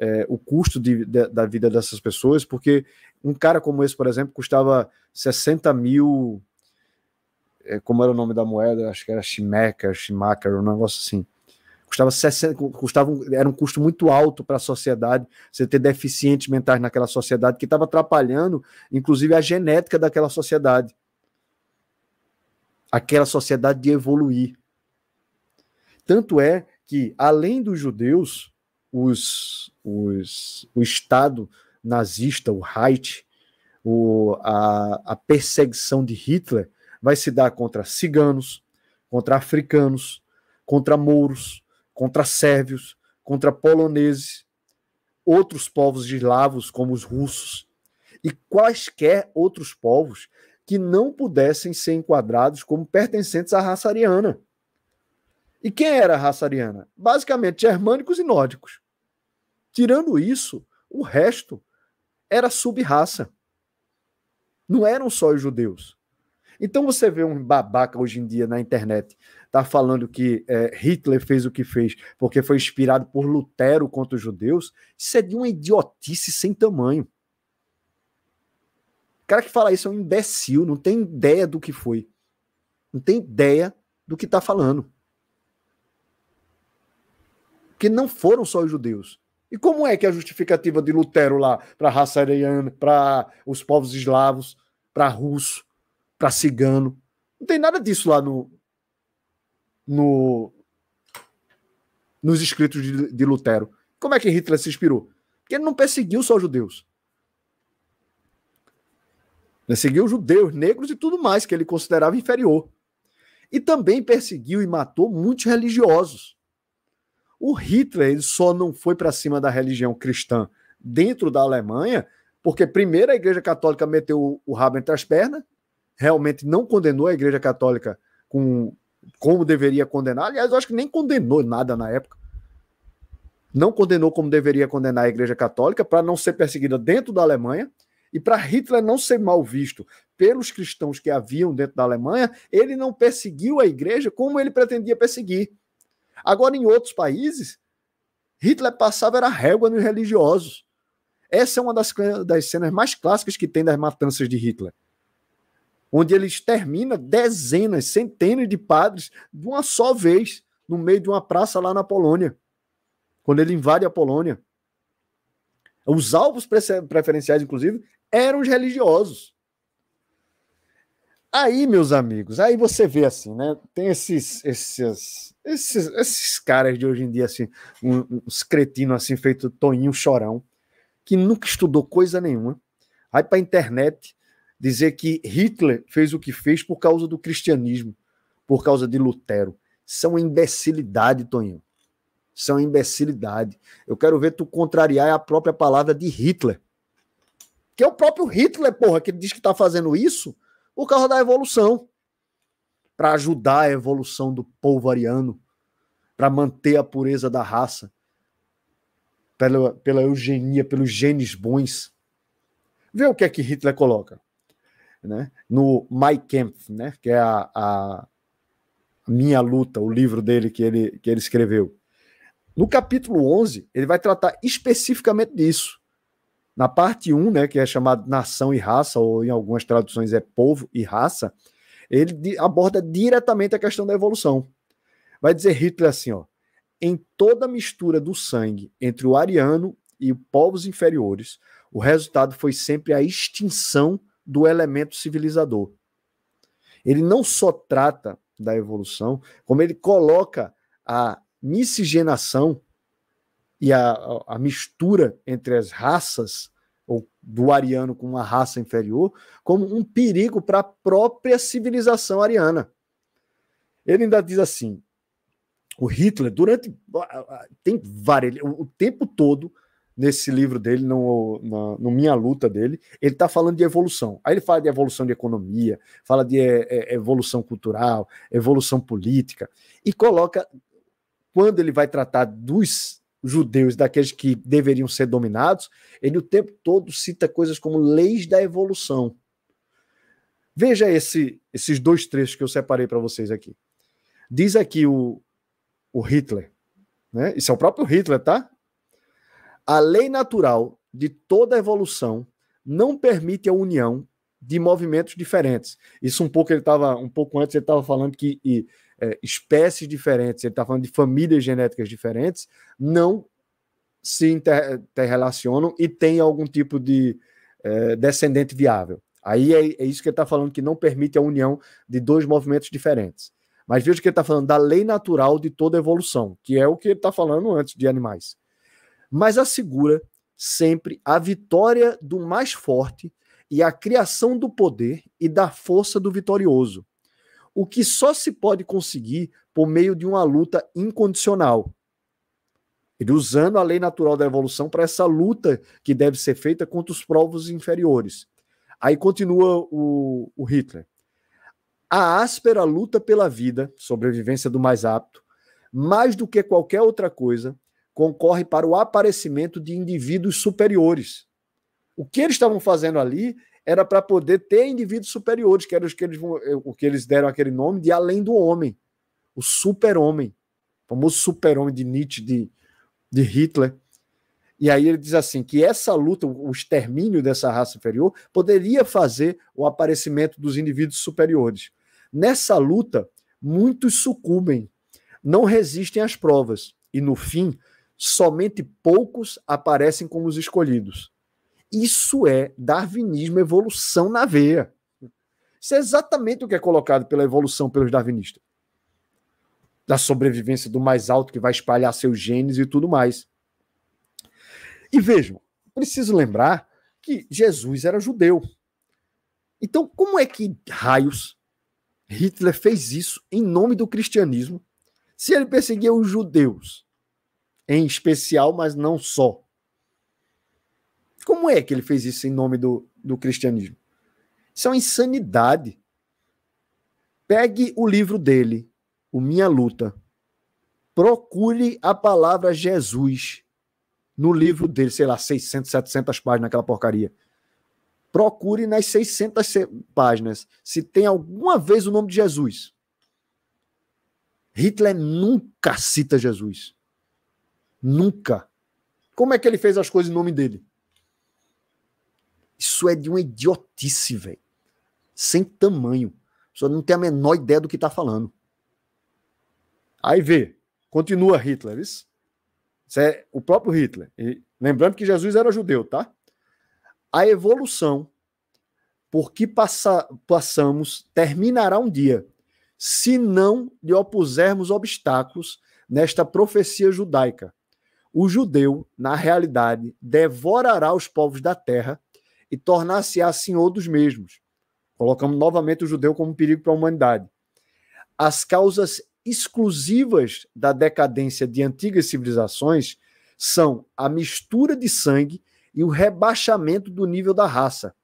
é, o custo de, de, da vida dessas pessoas, porque um cara como esse, por exemplo, custava 60 mil. É, como era o nome da moeda? Acho que era Shimaker, Shimaker, um negócio assim. Custava 60, custava, era um custo muito alto para a sociedade, você ter deficientes mentais naquela sociedade, que estava atrapalhando, inclusive, a genética daquela sociedade. Aquela sociedade de evoluir. Tanto é que, além dos judeus, os, os, o Estado nazista, o Reich, o, a, a perseguição de Hitler vai se dar contra ciganos, contra africanos, contra mouros, contra sérvios, contra poloneses, outros povos eslavos, como os russos, e quaisquer outros povos que não pudessem ser enquadrados como pertencentes à raça ariana. E quem era a raça ariana? Basicamente germânicos e nórdicos. Tirando isso, o resto era sub-raça. Não eram só os judeus. Então você vê um babaca hoje em dia na internet tá falando que é, Hitler fez o que fez porque foi inspirado por Lutero contra os judeus. Isso é de uma idiotice sem tamanho. O cara que fala isso é um imbecil, não tem ideia do que foi. Não tem ideia do que está falando. Porque não foram só os judeus. E como é que a justificativa de Lutero lá para a raça ariana, para os povos eslavos, para russo, para cigano? Não tem nada disso lá no, no nos escritos de, de Lutero. Como é que Hitler se inspirou? Porque ele não perseguiu só judeus. Perseguiu judeus, negros e tudo mais que ele considerava inferior. E também perseguiu e matou muitos religiosos. O Hitler ele só não foi para cima da religião cristã dentro da Alemanha, porque primeiro a Igreja Católica meteu o rabo entre as pernas, realmente não condenou a Igreja Católica com como deveria condenar. Aliás, eu acho que nem condenou nada na época. Não condenou como deveria condenar a Igreja Católica para não ser perseguida dentro da Alemanha e para Hitler não ser mal visto pelos cristãos que haviam dentro da Alemanha, ele não perseguiu a igreja como ele pretendia perseguir. Agora, em outros países, Hitler passava era régua nos religiosos. Essa é uma das, das cenas mais clássicas que tem das matanças de Hitler. Onde ele extermina dezenas, centenas de padres de uma só vez, no meio de uma praça lá na Polônia. Quando ele invade a Polônia. Os alvos preferenciais, inclusive, eram os religiosos. Aí, meus amigos, aí você vê assim, né? Tem esses, esses, esses, esses caras de hoje em dia, assim, uns cretinos assim, feito Toninho Chorão, que nunca estudou coisa nenhuma. Aí para internet dizer que Hitler fez o que fez por causa do cristianismo, por causa de Lutero. São é imbecilidade, Toninho. São é imbecilidade. Eu quero ver tu contrariar a própria palavra de Hitler. Que é o próprio Hitler, porra, que diz que está fazendo isso por causa da evolução para ajudar a evolução do povo ariano, para manter a pureza da raça, pela, pela eugenia, pelos genes bons. Vê o que é que Hitler coloca né? no My Camp, né? que é a, a Minha Luta, o livro dele que ele, que ele escreveu. No capítulo 11, ele vai tratar especificamente disso. Na parte 1, né, que é chamado Nação e Raça, ou em algumas traduções é Povo e Raça, ele aborda diretamente a questão da evolução. Vai dizer Hitler assim, ó, em toda mistura do sangue entre o ariano e povos inferiores, o resultado foi sempre a extinção do elemento civilizador. Ele não só trata da evolução, como ele coloca a miscigenação e a, a, mistura entre as raças, ou do ariano com uma raça inferior, como um perigo para a própria civilização ariana. Ele ainda diz assim: o Hitler, durante. Tem vários. O, tempo todo, nesse livro dele, no, no, no Minha Luta dele, ele está falando de evolução. Aí ele fala de evolução de economia, fala de é, é, evolução cultural, evolução política, e coloca, quando ele vai tratar dos judeus, daqueles que deveriam ser dominados, ele o tempo todo cita coisas como leis da evolução. Veja esse, esses dois trechos que eu separei para vocês aqui. Diz aqui o, o Hitler, né? Isso é o próprio Hitler, tá? A lei natural de toda evolução não permite a união de movimentos diferentes. Isso um pouco ele estava um pouco antes ele estava falando que é, espécies diferentes, ele está falando de famílias genéticas diferentes, não se interrelacionam e tem algum tipo de é, descendente viável. Aí é, é isso que ele está falando que não permite a união de dois movimentos diferentes. Mas veja que ele está falando da lei natural de toda evolução, que é o que ele está falando antes de animais. Mas assegura sempre a vitória do mais forte e a criação do poder e da força do vitorioso, o que só se pode conseguir por meio de uma luta incondicional. Ele usando a lei natural da evolução para essa luta que deve ser feita contra os povos inferiores. Aí continua o, o Hitler. A áspera luta pela vida, sobrevivência do mais apto, mais do que qualquer outra coisa, concorre para o aparecimento de indivíduos superiores. O que eles estavam fazendo ali era para poder ter indivíduos superiores, que eram os que eles, o que eles deram aquele nome de além do homem, o super-homem, o famoso super-homem de Nietzsche, de, de Hitler. E aí ele diz assim que essa luta, o extermínio dessa raça inferior, poderia fazer o aparecimento dos indivíduos superiores. Nessa luta, muitos sucumbem, não resistem às provas, e no fim, somente poucos aparecem como os escolhidos. Isso é darwinismo, evolução na veia. Isso é exatamente o que é colocado pela evolução pelos darwinistas. Da sobrevivência do mais alto que vai espalhar seus genes e tudo mais. E vejam, preciso lembrar que Jesus era judeu. Então, como é que raios Hitler fez isso em nome do cristianismo, se ele perseguia os judeus, em especial, mas não só. Como é que ele fez isso em nome do, do cristianismo? Isso é uma insanidade. Pegue o livro dele, O Minha Luta. Procure a palavra Jesus no livro dele, sei lá, 600, 700 páginas, aquela porcaria procure nas 600 páginas se tem alguma vez o nome de Jesus. Hitler nunca cita Jesus. Nunca. Como é que ele fez as coisas em nome dele? Isso é de uma idiotice, velho. Sem tamanho. Só não tem a menor ideia do que está falando. Aí vê, continua Hitler. Isso, isso é o próprio Hitler. E, lembrando que Jesus era judeu, tá? a evolução por que passa, passamos terminará um dia, se não lhe opusermos obstáculos nesta profecia judaica. O judeu, na realidade, devorará os povos da terra e tornar-se-á senhor dos mesmos. Colocamos novamente o judeu como um perigo para a humanidade. As causas exclusivas da decadência de antigas civilizações são a mistura de sangue e o rebaixamento do nível da raça,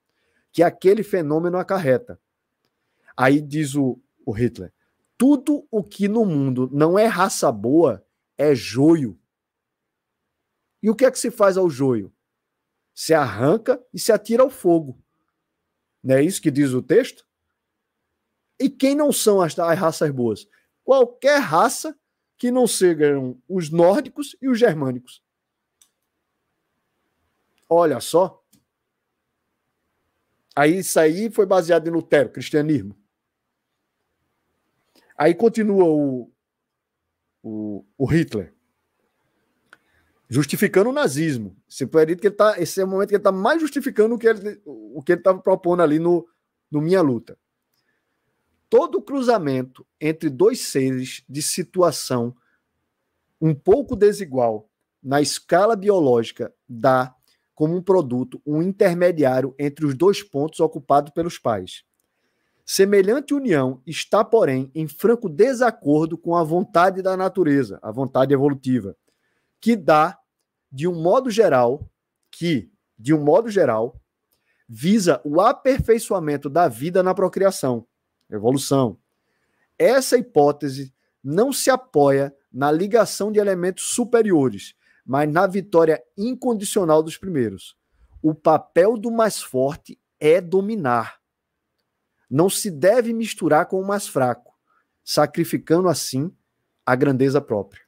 que aquele fenômeno acarreta. Aí diz o, o Hitler: tudo o que no mundo não é raça boa é joio. E o que é que se faz ao joio? Se arranca e se atira ao fogo. Não é isso que diz o texto? E quem não são as, as raças boas? Qualquer raça que não sejam os nórdicos e os germânicos. Olha só. Aí isso aí foi baseado em Lutero, cristianismo. Aí continua o, o, o Hitler justificando o nazismo. Se pode que ele tá, esse é o momento que ele está mais justificando o que ele o que ele estava propondo ali no, no Minha Luta. Todo cruzamento entre dois seres de situação um pouco desigual na escala biológica dá como um produto, um intermediário entre os dois pontos ocupados pelos pais. Semelhante união está, porém, em franco desacordo com a vontade da natureza, a vontade evolutiva, que dá, de um modo geral, que, de um modo geral, visa o aperfeiçoamento da vida na procriação, evolução. Essa hipótese não se apoia na ligação de elementos superiores, mas na vitória incondicional dos primeiros. O papel do mais forte é dominar. Não se deve misturar com o mais fraco, sacrificando assim a grandeza própria.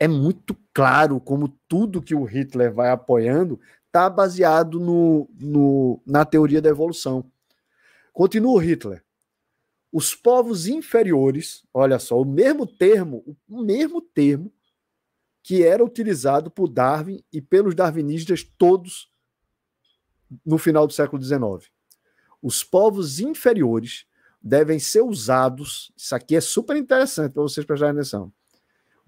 É muito claro como tudo que o Hitler vai apoiando está baseado no, no, na teoria da evolução. Continua o Hitler. Os povos inferiores, olha só, o mesmo termo, o mesmo termo que era utilizado por Darwin e pelos darwinistas todos no final do século XIX. Os povos inferiores devem ser usados, isso aqui é super interessante para vocês prestarem atenção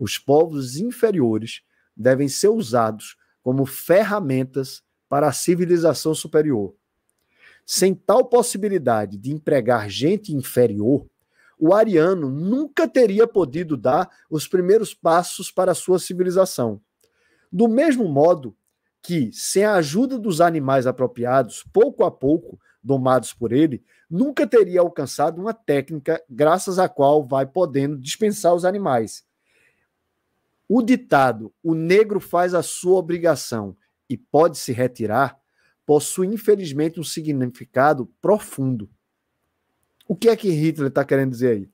os povos inferiores devem ser usados como ferramentas para a civilização superior. Sem tal possibilidade de empregar gente inferior, o ariano nunca teria podido dar os primeiros passos para a sua civilização. Do mesmo modo que, sem a ajuda dos animais apropriados, pouco a pouco, domados por ele, nunca teria alcançado uma técnica graças à qual vai podendo dispensar os animais o ditado o negro faz a sua obrigação e pode se retirar possui, infelizmente, um significado profundo. O que é que Hitler está querendo dizer aí?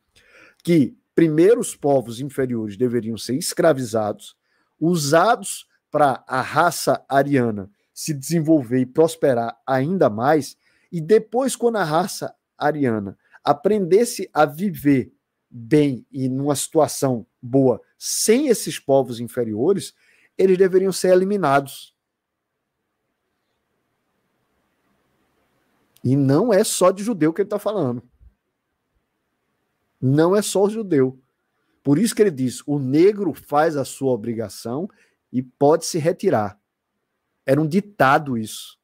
Que primeiro os povos inferiores deveriam ser escravizados, usados para a raça ariana se desenvolver e prosperar ainda mais, e depois, quando a raça ariana aprendesse a viver bem e numa situação boa sem esses povos inferiores, eles deveriam ser eliminados. E não é só de judeu que ele está falando. Não é só o judeu. Por isso que ele diz: o negro faz a sua obrigação e pode se retirar. Era um ditado isso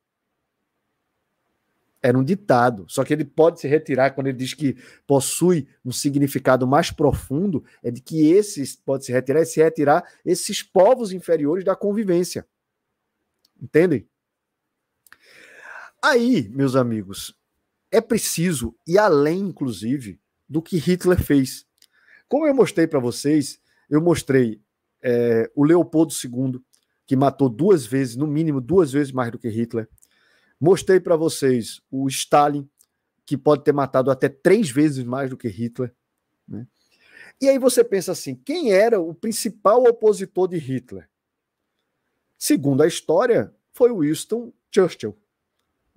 era um ditado. Só que ele pode se retirar quando ele diz que possui um significado mais profundo, é de que esses pode se retirar e se retirar esses povos inferiores da convivência. Entendem? Aí, meus amigos, é preciso ir além, inclusive, do que Hitler fez. Como eu mostrei para vocês, eu mostrei é, o Leopoldo II, que matou duas vezes, no mínimo duas vezes mais do que Hitler. Mostrei para vocês o Stalin, que pode ter matado até três vezes mais do que Hitler. Né? E aí você pensa assim: quem era o principal opositor de Hitler? Segundo a história, foi Winston Churchill,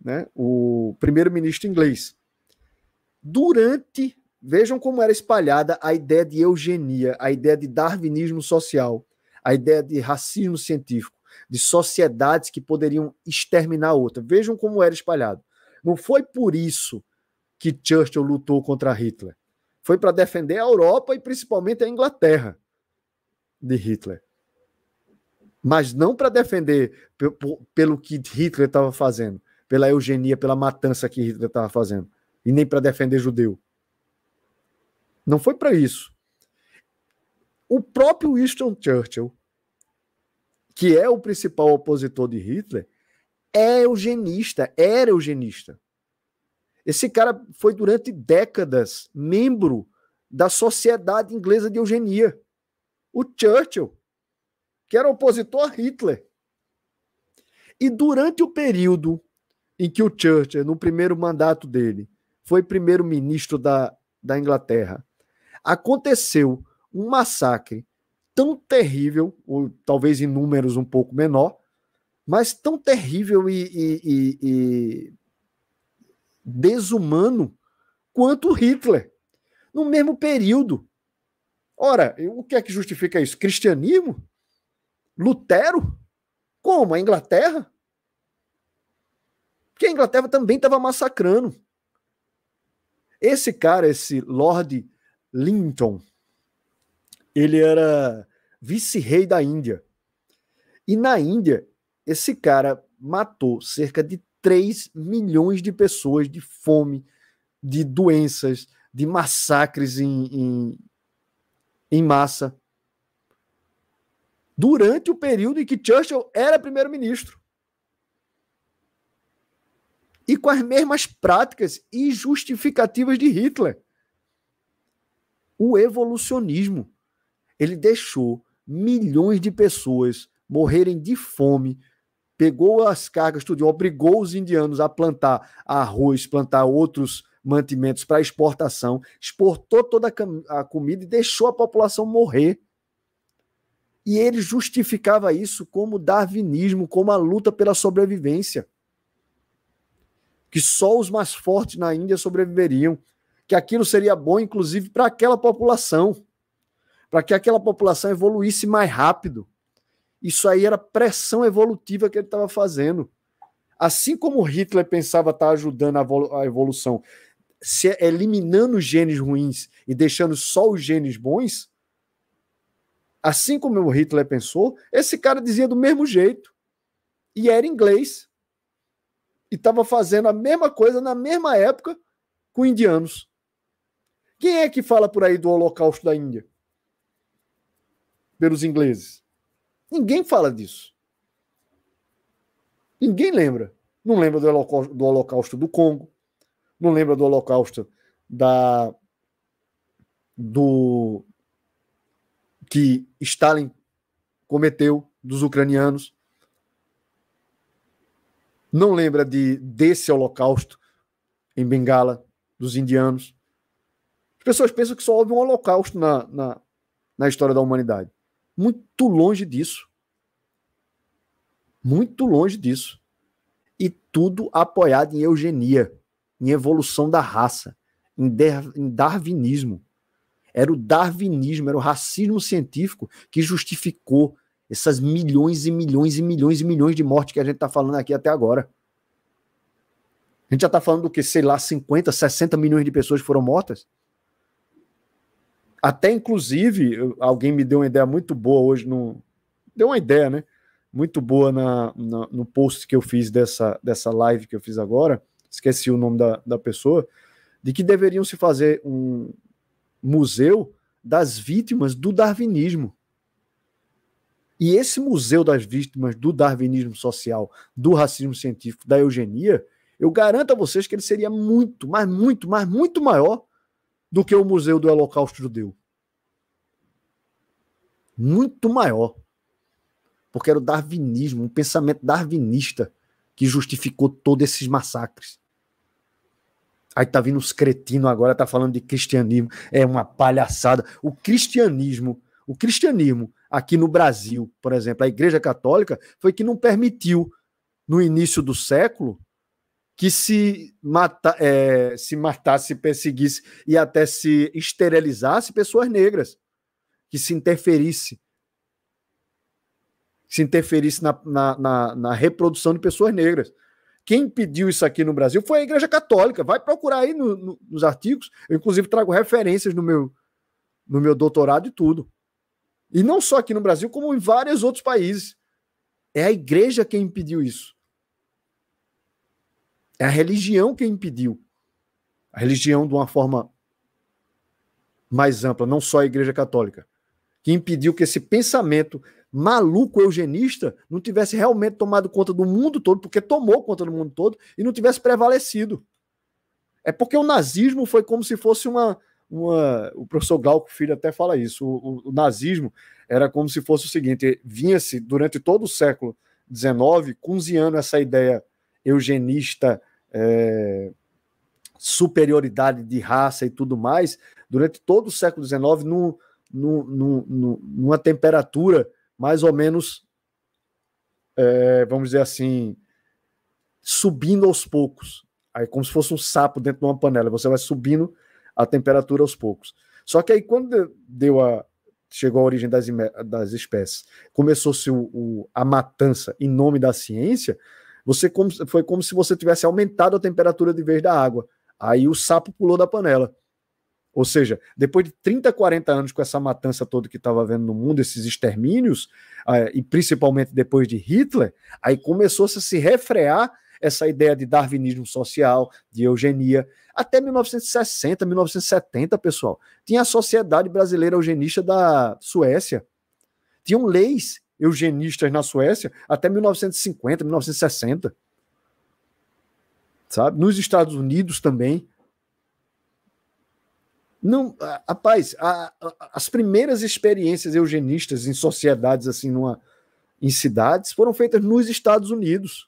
né? o primeiro-ministro inglês. Durante, vejam como era espalhada a ideia de eugenia, a ideia de darwinismo social, a ideia de racismo científico de sociedades que poderiam exterminar outra. Vejam como era espalhado. Não foi por isso que Churchill lutou contra Hitler. Foi para defender a Europa e principalmente a Inglaterra de Hitler. Mas não para defender pelo que Hitler estava fazendo, pela eugenia, pela matança que Hitler estava fazendo, e nem para defender judeu. Não foi para isso. O próprio Winston Churchill que é o principal opositor de Hitler, é eugenista, era eugenista. Esse cara foi durante décadas membro da Sociedade Inglesa de Eugenia. O Churchill, que era opositor a Hitler. E durante o período em que o Churchill, no primeiro mandato dele, foi primeiro-ministro da, da Inglaterra, aconteceu um massacre tão terrível, ou talvez em números um pouco menor, mas tão terrível e, e, e, e desumano quanto Hitler, no mesmo período. Ora, o que é que justifica isso? Cristianismo? Lutero? Como? A Inglaterra? Porque a Inglaterra também estava massacrando. Esse cara, esse Lord Linton, ele era vice-rei da Índia. E na Índia, esse cara matou cerca de 3 milhões de pessoas de fome, de doenças, de massacres em, em, em massa. Durante o período em que Churchill era primeiro-ministro. E com as mesmas práticas e justificativas de Hitler. O evolucionismo ele deixou milhões de pessoas morrerem de fome, pegou as cargas, tudo, obrigou os indianos a plantar arroz, plantar outros mantimentos para exportação, exportou toda a comida e deixou a população morrer. E ele justificava isso como darwinismo, como a luta pela sobrevivência. Que só os mais fortes na Índia sobreviveriam. Que aquilo seria bom, inclusive, para aquela população. Para que aquela população evoluísse mais rápido. Isso aí era pressão evolutiva que ele estava fazendo. Assim como Hitler pensava estar tá ajudando a evolução, se eliminando os genes ruins e deixando só os genes bons, assim como o Hitler pensou, esse cara dizia do mesmo jeito. E era inglês. E estava fazendo a mesma coisa na mesma época com indianos. Quem é que fala por aí do Holocausto da Índia? Pelos ingleses. Ninguém fala disso. Ninguém lembra. Não lembra do holocausto, do holocausto do Congo. Não lembra do holocausto da do que Stalin cometeu dos ucranianos. Não lembra de desse holocausto em Bengala dos indianos. As pessoas pensam que só houve um holocausto na, na, na história da humanidade. Muito longe disso. Muito longe disso. E tudo apoiado em eugenia, em evolução da raça, em, em darwinismo. Era o darwinismo, era o racismo científico que justificou essas milhões e milhões e milhões e milhões de mortes que a gente está falando aqui até agora. A gente já está falando do que, sei lá, 50, 60 milhões de pessoas foram mortas. Até, inclusive, alguém me deu uma ideia muito boa hoje, no... deu uma ideia, né? Muito boa na, na, no post que eu fiz dessa, dessa live que eu fiz agora, esqueci o nome da, da pessoa, de que deveriam se fazer um museu das vítimas do darwinismo. E esse museu das vítimas do darwinismo social, do racismo científico, da eugenia, eu garanto a vocês que ele seria muito, mas muito, mas muito maior do que o Museu do Holocausto Judeu. Muito maior. Porque era o darwinismo, um pensamento darwinista que justificou todos esses massacres. Aí tá vindo os cretinos agora, tá falando de cristianismo. É uma palhaçada. O cristianismo, o cristianismo aqui no Brasil, por exemplo, a Igreja Católica foi que não permitiu, no início do século, que se, mata, é, se matasse, perseguisse e até se esterilizasse pessoas negras, que se interferisse, se interferisse na, na, na, na reprodução de pessoas negras. Quem pediu isso aqui no Brasil foi a Igreja Católica. Vai procurar aí no, no, nos artigos. Eu, inclusive, trago referências no meu, no meu doutorado e tudo. E não só aqui no Brasil, como em vários outros países. É a igreja quem impediu isso. É a religião que impediu. A religião, de uma forma mais ampla, não só a Igreja Católica, que impediu que esse pensamento maluco eugenista não tivesse realmente tomado conta do mundo todo, porque tomou conta do mundo todo e não tivesse prevalecido. É porque o nazismo foi como se fosse uma. uma o professor Glauco Filho até fala isso. O, o, o nazismo era como se fosse o seguinte: vinha-se durante todo o século XIX cozinhando essa ideia eugenista é, superioridade de raça e tudo mais, durante todo o século XIX, numa temperatura mais ou menos, é, vamos dizer assim, subindo aos poucos. Aí, como se fosse um sapo dentro de uma panela, você vai subindo a temperatura aos poucos. Só que aí, quando deu a, chegou a origem das, das espécies, começou-se a matança em nome da ciência, você como, foi como se você tivesse aumentado a temperatura de vez da água. Aí o sapo pulou da panela. Ou seja, depois de 30, 40 anos com essa matança toda que estava vendo no mundo, esses extermínios, uh, e principalmente depois de Hitler, aí começou -se a se refrear essa ideia de darwinismo social, de eugenia. Até 1960, 1970, pessoal, tinha a Sociedade Brasileira Eugenista da Suécia. Tinham leis eugenistas na Suécia até 1950, 1960. Sabe? Nos Estados Unidos também. Não, rapaz, a, a, as primeiras experiências eugenistas em sociedades assim, numa, em cidades, foram feitas nos Estados Unidos.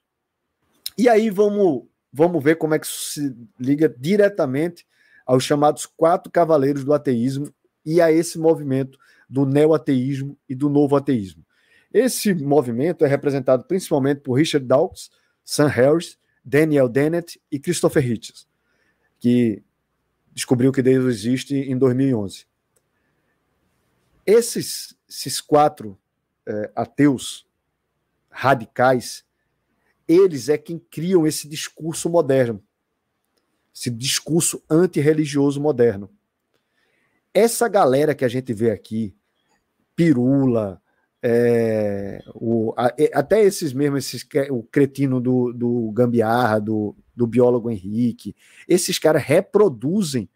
E aí vamos, vamos ver como é que isso se liga diretamente aos chamados quatro cavaleiros do ateísmo e a esse movimento do neo-ateísmo e do novo ateísmo. Esse movimento é representado principalmente por Richard Dawkins, Sam Harris, Daniel Dennett e Christopher Hitchens, que descobriu que Deus existe em 2011. Esses, esses quatro é, ateus radicais, eles é quem criam esse discurso moderno, esse discurso antirreligioso moderno. Essa galera que a gente vê aqui, Pirula, é, o, a, até esses mesmos, esses, o cretino do, do Gambiarra, do, do biólogo Henrique, esses caras reproduzem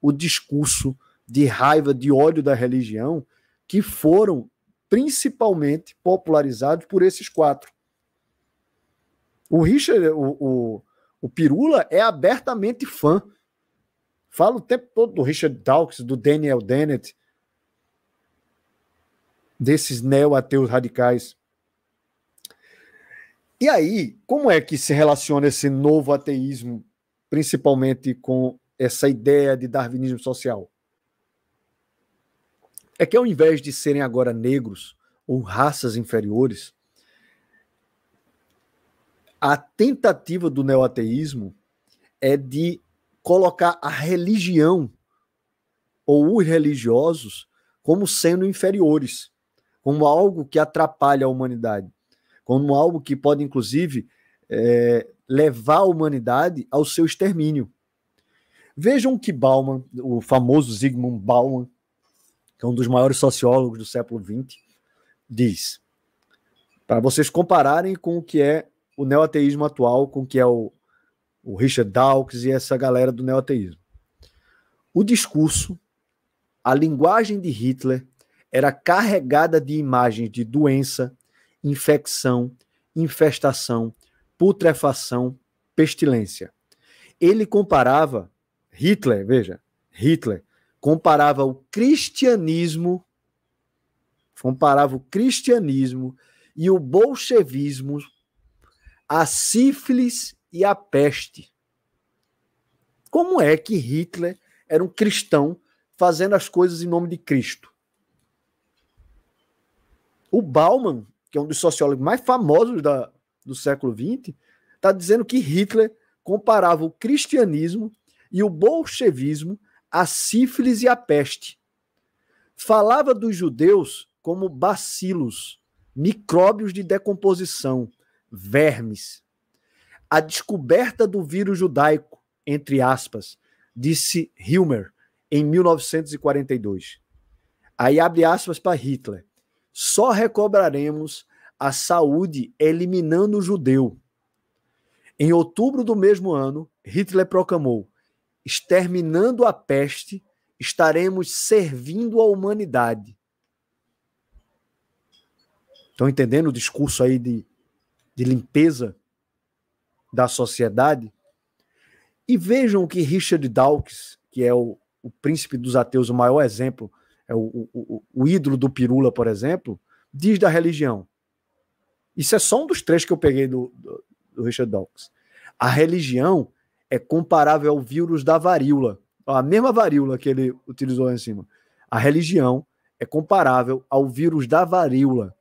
o discurso de raiva, de ódio da religião, que foram principalmente popularizados por esses quatro. O Richard, o, o, o Pirula é abertamente fã. Fala o tempo todo do Richard Dawkins, do Daniel Dennett, desses neo-ateus radicais. E aí, como é que se relaciona esse novo ateísmo, principalmente com essa ideia de darwinismo social? É que ao invés de serem agora negros ou raças inferiores, a tentativa do neoateísmo é de colocar a religião ou os religiosos como sendo inferiores como algo que atrapalha a humanidade, como algo que pode, inclusive, é, levar a humanidade ao seu extermínio. Vejam que Bauman, o famoso Zygmunt Bauman, que é um dos maiores sociólogos do século XX, diz, para vocês compararem com o que é o neoateísmo atual, com o que é o, o Richard Dawkins e essa galera do neoateísmo. O discurso, a linguagem de Hitler era carregada de imagens de doença, infecção, infestação, putrefação, pestilência. Ele comparava, Hitler, veja, Hitler comparava o cristianismo, comparava o cristianismo e o bolchevismo a sífilis e a peste. Como é que Hitler era um cristão fazendo as coisas em nome de Cristo? O Bauman, que é um dos sociólogos mais famosos da, do século XX, está dizendo que Hitler comparava o cristianismo e o bolchevismo à sífilis e à peste. Falava dos judeus como bacilos, micróbios de decomposição, vermes. A descoberta do vírus judaico, entre aspas, disse Hilmer em 1942. Aí abre aspas para Hitler. Só recobraremos a saúde eliminando o judeu. Em outubro do mesmo ano, Hitler proclamou: exterminando a peste, estaremos servindo a humanidade. Estão entendendo o discurso aí de, de limpeza da sociedade? E vejam que Richard Dawkins, que é o, o príncipe dos ateus, o maior exemplo o, o, o ídolo do Pirula, por exemplo, diz da religião. Isso é só um dos três que eu peguei do, do, do Richard Dawkins. A religião é comparável ao vírus da varíola. A mesma varíola que ele utilizou lá em cima. A religião é comparável ao vírus da varíola,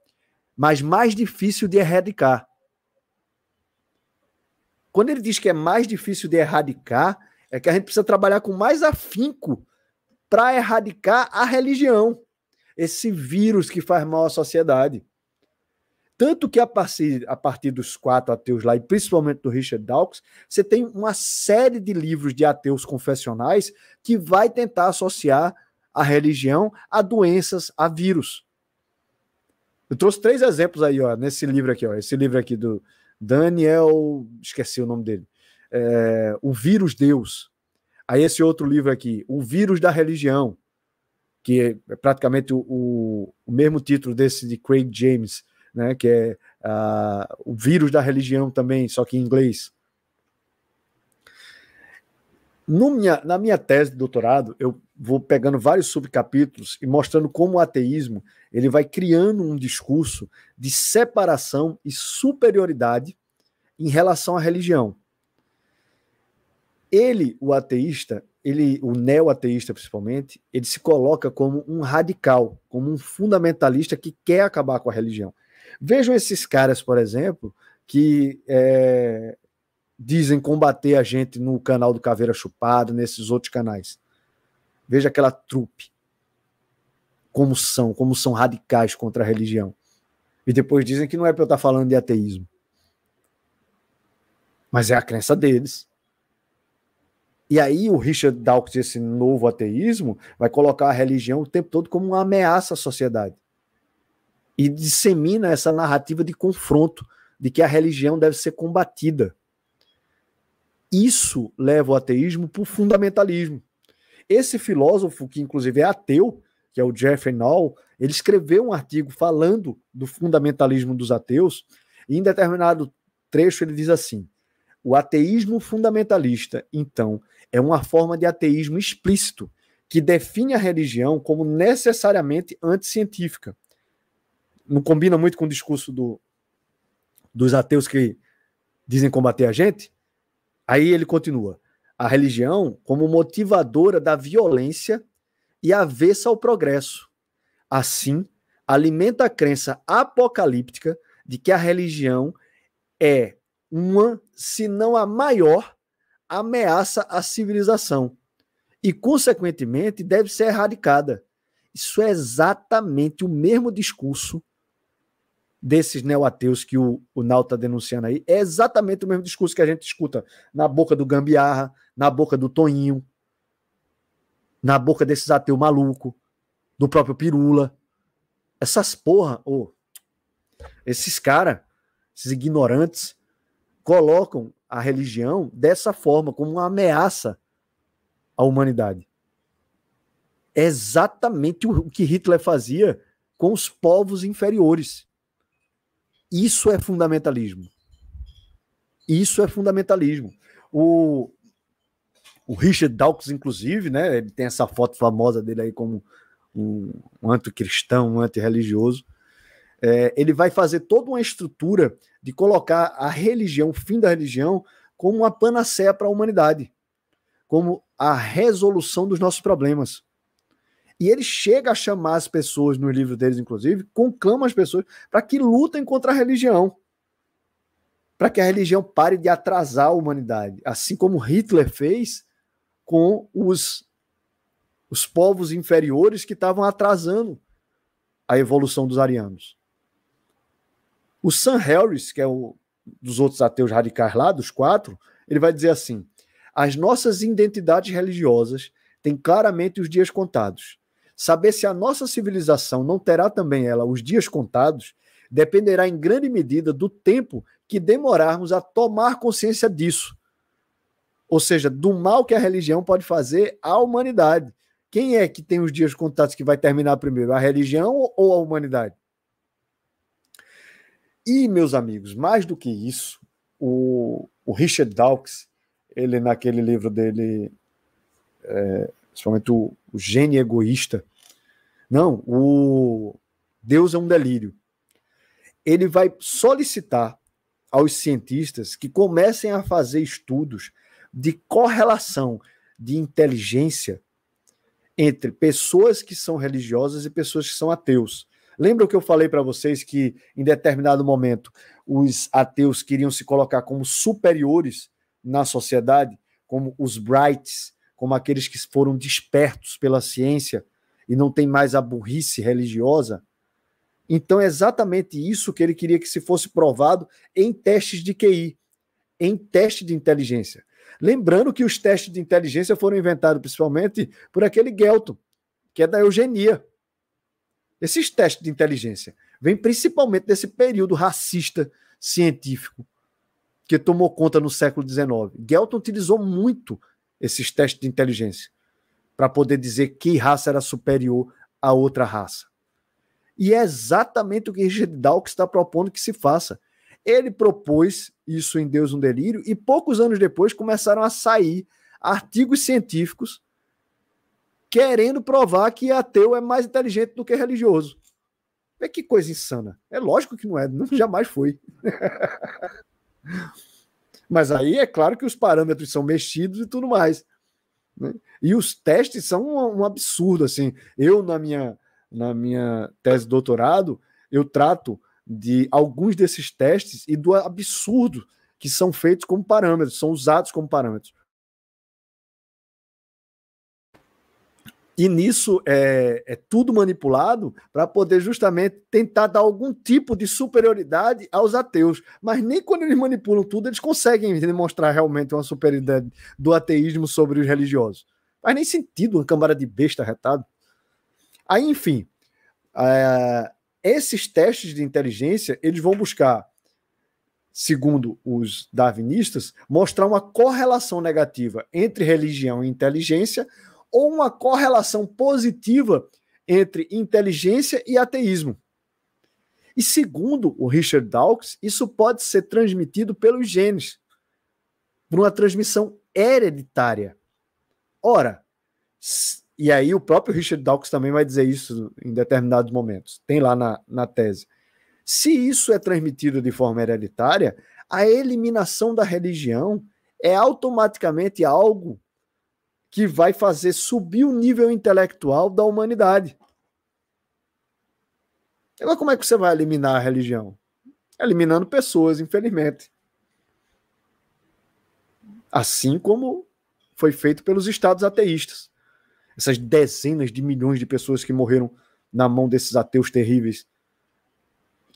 mas mais difícil de erradicar. Quando ele diz que é mais difícil de erradicar, é que a gente precisa trabalhar com mais afinco para erradicar a religião, esse vírus que faz mal à sociedade. Tanto que a partir, a partir dos quatro ateus lá, e principalmente do Richard Dawkins, você tem uma série de livros de ateus confessionais que vai tentar associar a religião a doenças, a vírus. Eu trouxe três exemplos aí, ó, nesse livro aqui, ó, esse livro aqui do Daniel, esqueci o nome dele, é, O Vírus Deus, Aí esse outro livro aqui, O Vírus da Religião, que é praticamente o, o mesmo título desse de Craig James, né, que é uh, O Vírus da Religião também, só que em inglês. No minha, na minha tese de doutorado, eu vou pegando vários subcapítulos e mostrando como o ateísmo ele vai criando um discurso de separação e superioridade em relação à religião ele, o ateísta, ele, o neo-ateísta principalmente, ele se coloca como um radical, como um fundamentalista que quer acabar com a religião. Vejam esses caras, por exemplo, que é, dizem combater a gente no canal do Caveira Chupada, nesses outros canais. Veja aquela trupe. Como são, como são radicais contra a religião. E depois dizem que não é para eu estar falando de ateísmo. Mas é a crença deles. E aí o Richard Dawkins, esse novo ateísmo, vai colocar a religião o tempo todo como uma ameaça à sociedade. E dissemina essa narrativa de confronto, de que a religião deve ser combatida. Isso leva o ateísmo para o fundamentalismo. Esse filósofo, que inclusive é ateu, que é o Jeffrey Null, ele escreveu um artigo falando do fundamentalismo dos ateus, e em determinado trecho ele diz assim: o ateísmo fundamentalista, então, é uma forma de ateísmo explícito que define a religião como necessariamente anticientífica. Não combina muito com o discurso do, dos ateus que dizem combater a gente? Aí ele continua: a religião como motivadora da violência e avessa ao progresso. Assim, alimenta a crença apocalíptica de que a religião é uma, se não a maior, ameaça à civilização e, consequentemente, deve ser erradicada. Isso é exatamente o mesmo discurso desses neo-ateus que o, o Nau está denunciando aí, é exatamente o mesmo discurso que a gente escuta na boca do Gambiarra, na boca do Toninho, na boca desses ateus maluco, do próprio Pirula. Essas porra, oh, esses caras, esses ignorantes, colocam a religião dessa forma, como uma ameaça à humanidade. É exatamente o que Hitler fazia com os povos inferiores. Isso é fundamentalismo. Isso é fundamentalismo. O, o Richard Dawkins, inclusive, né, ele tem essa foto famosa dele aí como um, um anticristão, um antirreligioso. É, ele vai fazer toda uma estrutura de colocar a religião, o fim da religião, como uma panaceia para a humanidade, como a resolução dos nossos problemas. E ele chega a chamar as pessoas, no livro deles, inclusive, conclama as pessoas para que lutem contra a religião. Para que a religião pare de atrasar a humanidade. Assim como Hitler fez com os, os povos inferiores que estavam atrasando a evolução dos arianos. O Sam Harris, que é o dos outros ateus radicais lá, dos quatro, ele vai dizer assim: as nossas identidades religiosas têm claramente os dias contados. Saber se a nossa civilização não terá também ela os dias contados dependerá em grande medida do tempo que demorarmos a tomar consciência disso. Ou seja, do mal que a religião pode fazer à humanidade. Quem é que tem os dias contados que vai terminar primeiro, a religião ou a humanidade? E, meus amigos, mais do que isso, o, o Richard Dawkins, ele naquele livro dele, é, principalmente o, o gênio egoísta, não, o Deus é um delírio. Ele vai solicitar aos cientistas que comecem a fazer estudos de correlação de inteligência entre pessoas que são religiosas e pessoas que são ateus. Lembra que eu falei para vocês que em determinado momento os ateus queriam se colocar como superiores na sociedade, como os brights, como aqueles que foram despertos pela ciência, e não tem mais a burrice religiosa. Então é exatamente isso que ele queria que se fosse provado em testes de QI, em teste de inteligência. Lembrando que os testes de inteligência foram inventados principalmente por aquele Gelton, que é da eugenia. Esses testes de inteligência vêm principalmente desse período racista científico que tomou conta no século XIX. Gelton utilizou muito esses testes de inteligência para poder dizer que raça era superior a outra raça. E é exatamente o que Richard Dawkins está propondo que se faça. Ele propôs isso em Deus um Delírio e poucos anos depois começaram a sair artigos científicos querendo provar que ateu é mais inteligente do que religioso. É que coisa insana. É lógico que não é, não, jamais foi. Mas aí é claro que os parâmetros são mexidos e tudo mais. Né? E os testes são um, um, absurdo. Assim, eu, na minha, na minha tese de doutorado, eu trato de alguns desses testes e do absurdo que são feitos como parâmetros, são usados como parâmetros. E nisso é, é tudo manipulado para poder justamente tentar dar algum tipo de superioridade aos ateus. Mas nem quando eles manipulam tudo, eles conseguem demonstrar realmente uma superioridade do ateísmo sobre os religiosos. Faz nem sentido uma câmara de besta retado. Aí, enfim, é, esses testes de inteligência, eles vão buscar, segundo os darwinistas, mostrar uma correlação negativa entre religião e inteligência, ou uma correlação positiva entre inteligência e ateísmo. E segundo o Richard Dawkins, isso pode ser transmitido pelos genes, por uma transmissão hereditária. Ora, e aí o próprio Richard Dawkins também vai dizer isso em determinados momentos, tem lá na, na tese. Se isso é transmitido de forma hereditária, a eliminação da religião é automaticamente algo que vai fazer subir o nível intelectual da humanidade. Agora, como é que você vai eliminar a religião? Eliminando pessoas, infelizmente. Assim como foi feito pelos estados ateístas. Essas dezenas de milhões de pessoas que morreram na mão desses ateus terríveis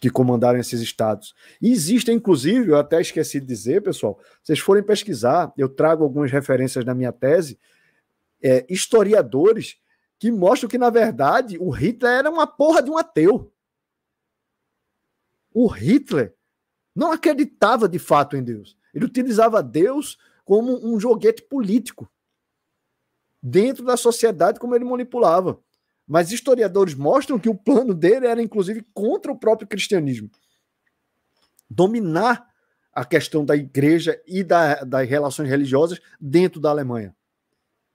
que comandaram esses estados. E existem, inclusive, eu até esqueci de dizer, pessoal, vocês forem pesquisar, eu trago algumas referências na minha tese, é, historiadores que mostram que, na verdade, o Hitler era uma porra de um ateu. O Hitler não acreditava de fato em Deus. Ele utilizava Deus como um joguete político dentro da sociedade como ele manipulava. Mas historiadores mostram que o plano dele era, inclusive, contra o próprio cristianismo. Dominar a questão da igreja e da, das relações religiosas dentro da Alemanha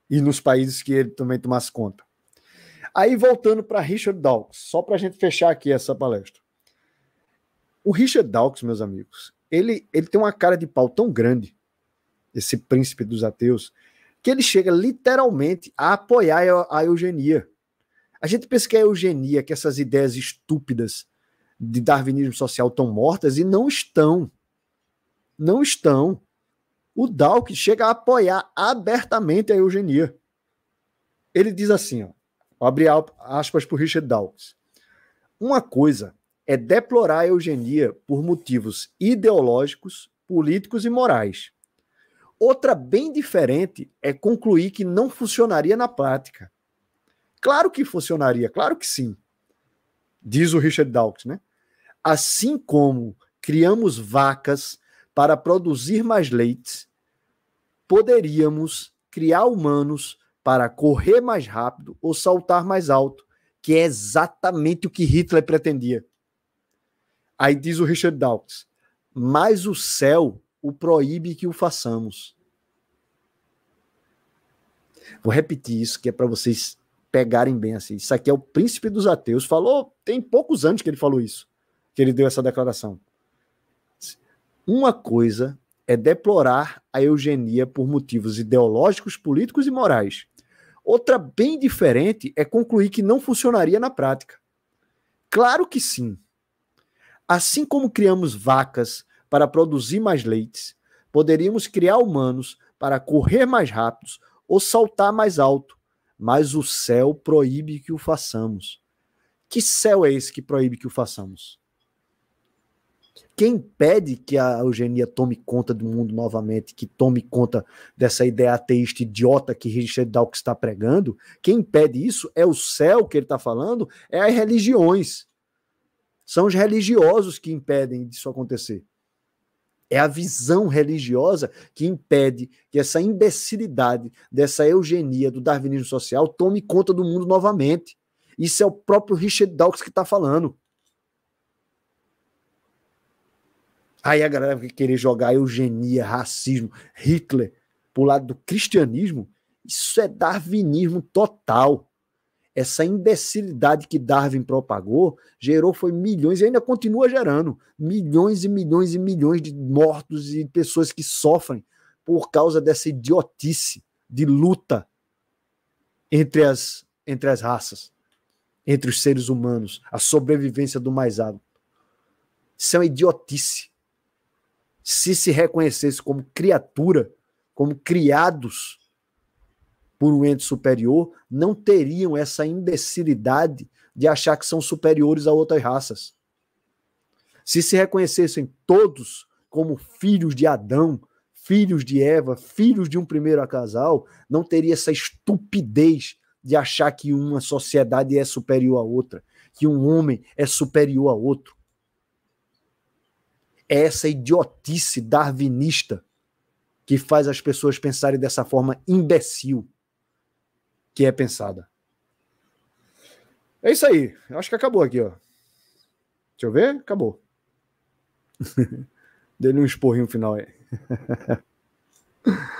e nos países que ele também tomasse conta. Aí voltando para Richard Dawkins, só para a gente fechar aqui essa palestra. O Richard Dawkins, meus amigos, ele, ele tem uma cara de pau tão grande, esse príncipe dos ateus, que ele chega literalmente a apoiar a, a eugenia. A gente pensa que a eugenia, que essas ideias estúpidas de darwinismo social estão mortas e não estão. Não estão o Dawkins chega a apoiar abertamente a eugenia. Ele diz assim, ó, abre aspas para Richard Dawkins. Uma coisa é deplorar a eugenia por motivos ideológicos, políticos e morais. Outra bem diferente é concluir que não funcionaria na prática. Claro que funcionaria, claro que sim. Diz o Richard Dawkins, né? Assim como criamos vacas para produzir mais leite, poderíamos criar humanos para correr mais rápido ou saltar mais alto, que é exatamente o que Hitler pretendia. Aí diz o Richard Dawkins: mas o céu o proíbe que o façamos. Vou repetir isso, que é para vocês pegarem bem assim. Isso aqui é o príncipe dos ateus. Falou, tem poucos anos que ele falou isso, que ele deu essa declaração. Uma coisa é deplorar a eugenia por motivos ideológicos, políticos e morais. Outra bem diferente é concluir que não funcionaria na prática. Claro que sim. Assim como criamos vacas para produzir mais leites, poderíamos criar humanos para correr mais rápidos ou saltar mais alto, mas o céu proíbe que o façamos. Que céu é esse que proíbe que o façamos? Quem impede que a eugenia tome conta do mundo novamente, que tome conta dessa ideia ateísta idiota que Richard Dawkins está pregando, quem impede isso é o céu que ele está falando, é as religiões. São os religiosos que impedem disso acontecer. É a visão religiosa que impede que essa imbecilidade dessa eugenia do darwinismo social tome conta do mundo novamente. Isso é o próprio Richard Dawkins que está falando. Aí a galera vai querer jogar eugenia, racismo, Hitler pro lado do cristianismo. Isso é darwinismo total. Essa imbecilidade que Darwin propagou gerou foi milhões e ainda continua gerando milhões e milhões e milhões de mortos e pessoas que sofrem por causa dessa idiotice de luta entre as, entre as raças, entre os seres humanos, a sobrevivência do mais hábil. Isso é uma idiotice. Se se reconhecesse como criatura, como criados por um ente superior, não teriam essa imbecilidade de achar que são superiores a outras raças. Se se reconhecessem todos como filhos de Adão, filhos de Eva, filhos de um primeiro casal, não teria essa estupidez de achar que uma sociedade é superior a outra, que um homem é superior a outro. É essa idiotice darwinista que faz as pessoas pensarem dessa forma imbecil que é pensada. É isso aí. Acho que acabou aqui, ó. Deixa eu ver. Acabou. Dê-lhe um esporrinho final aí.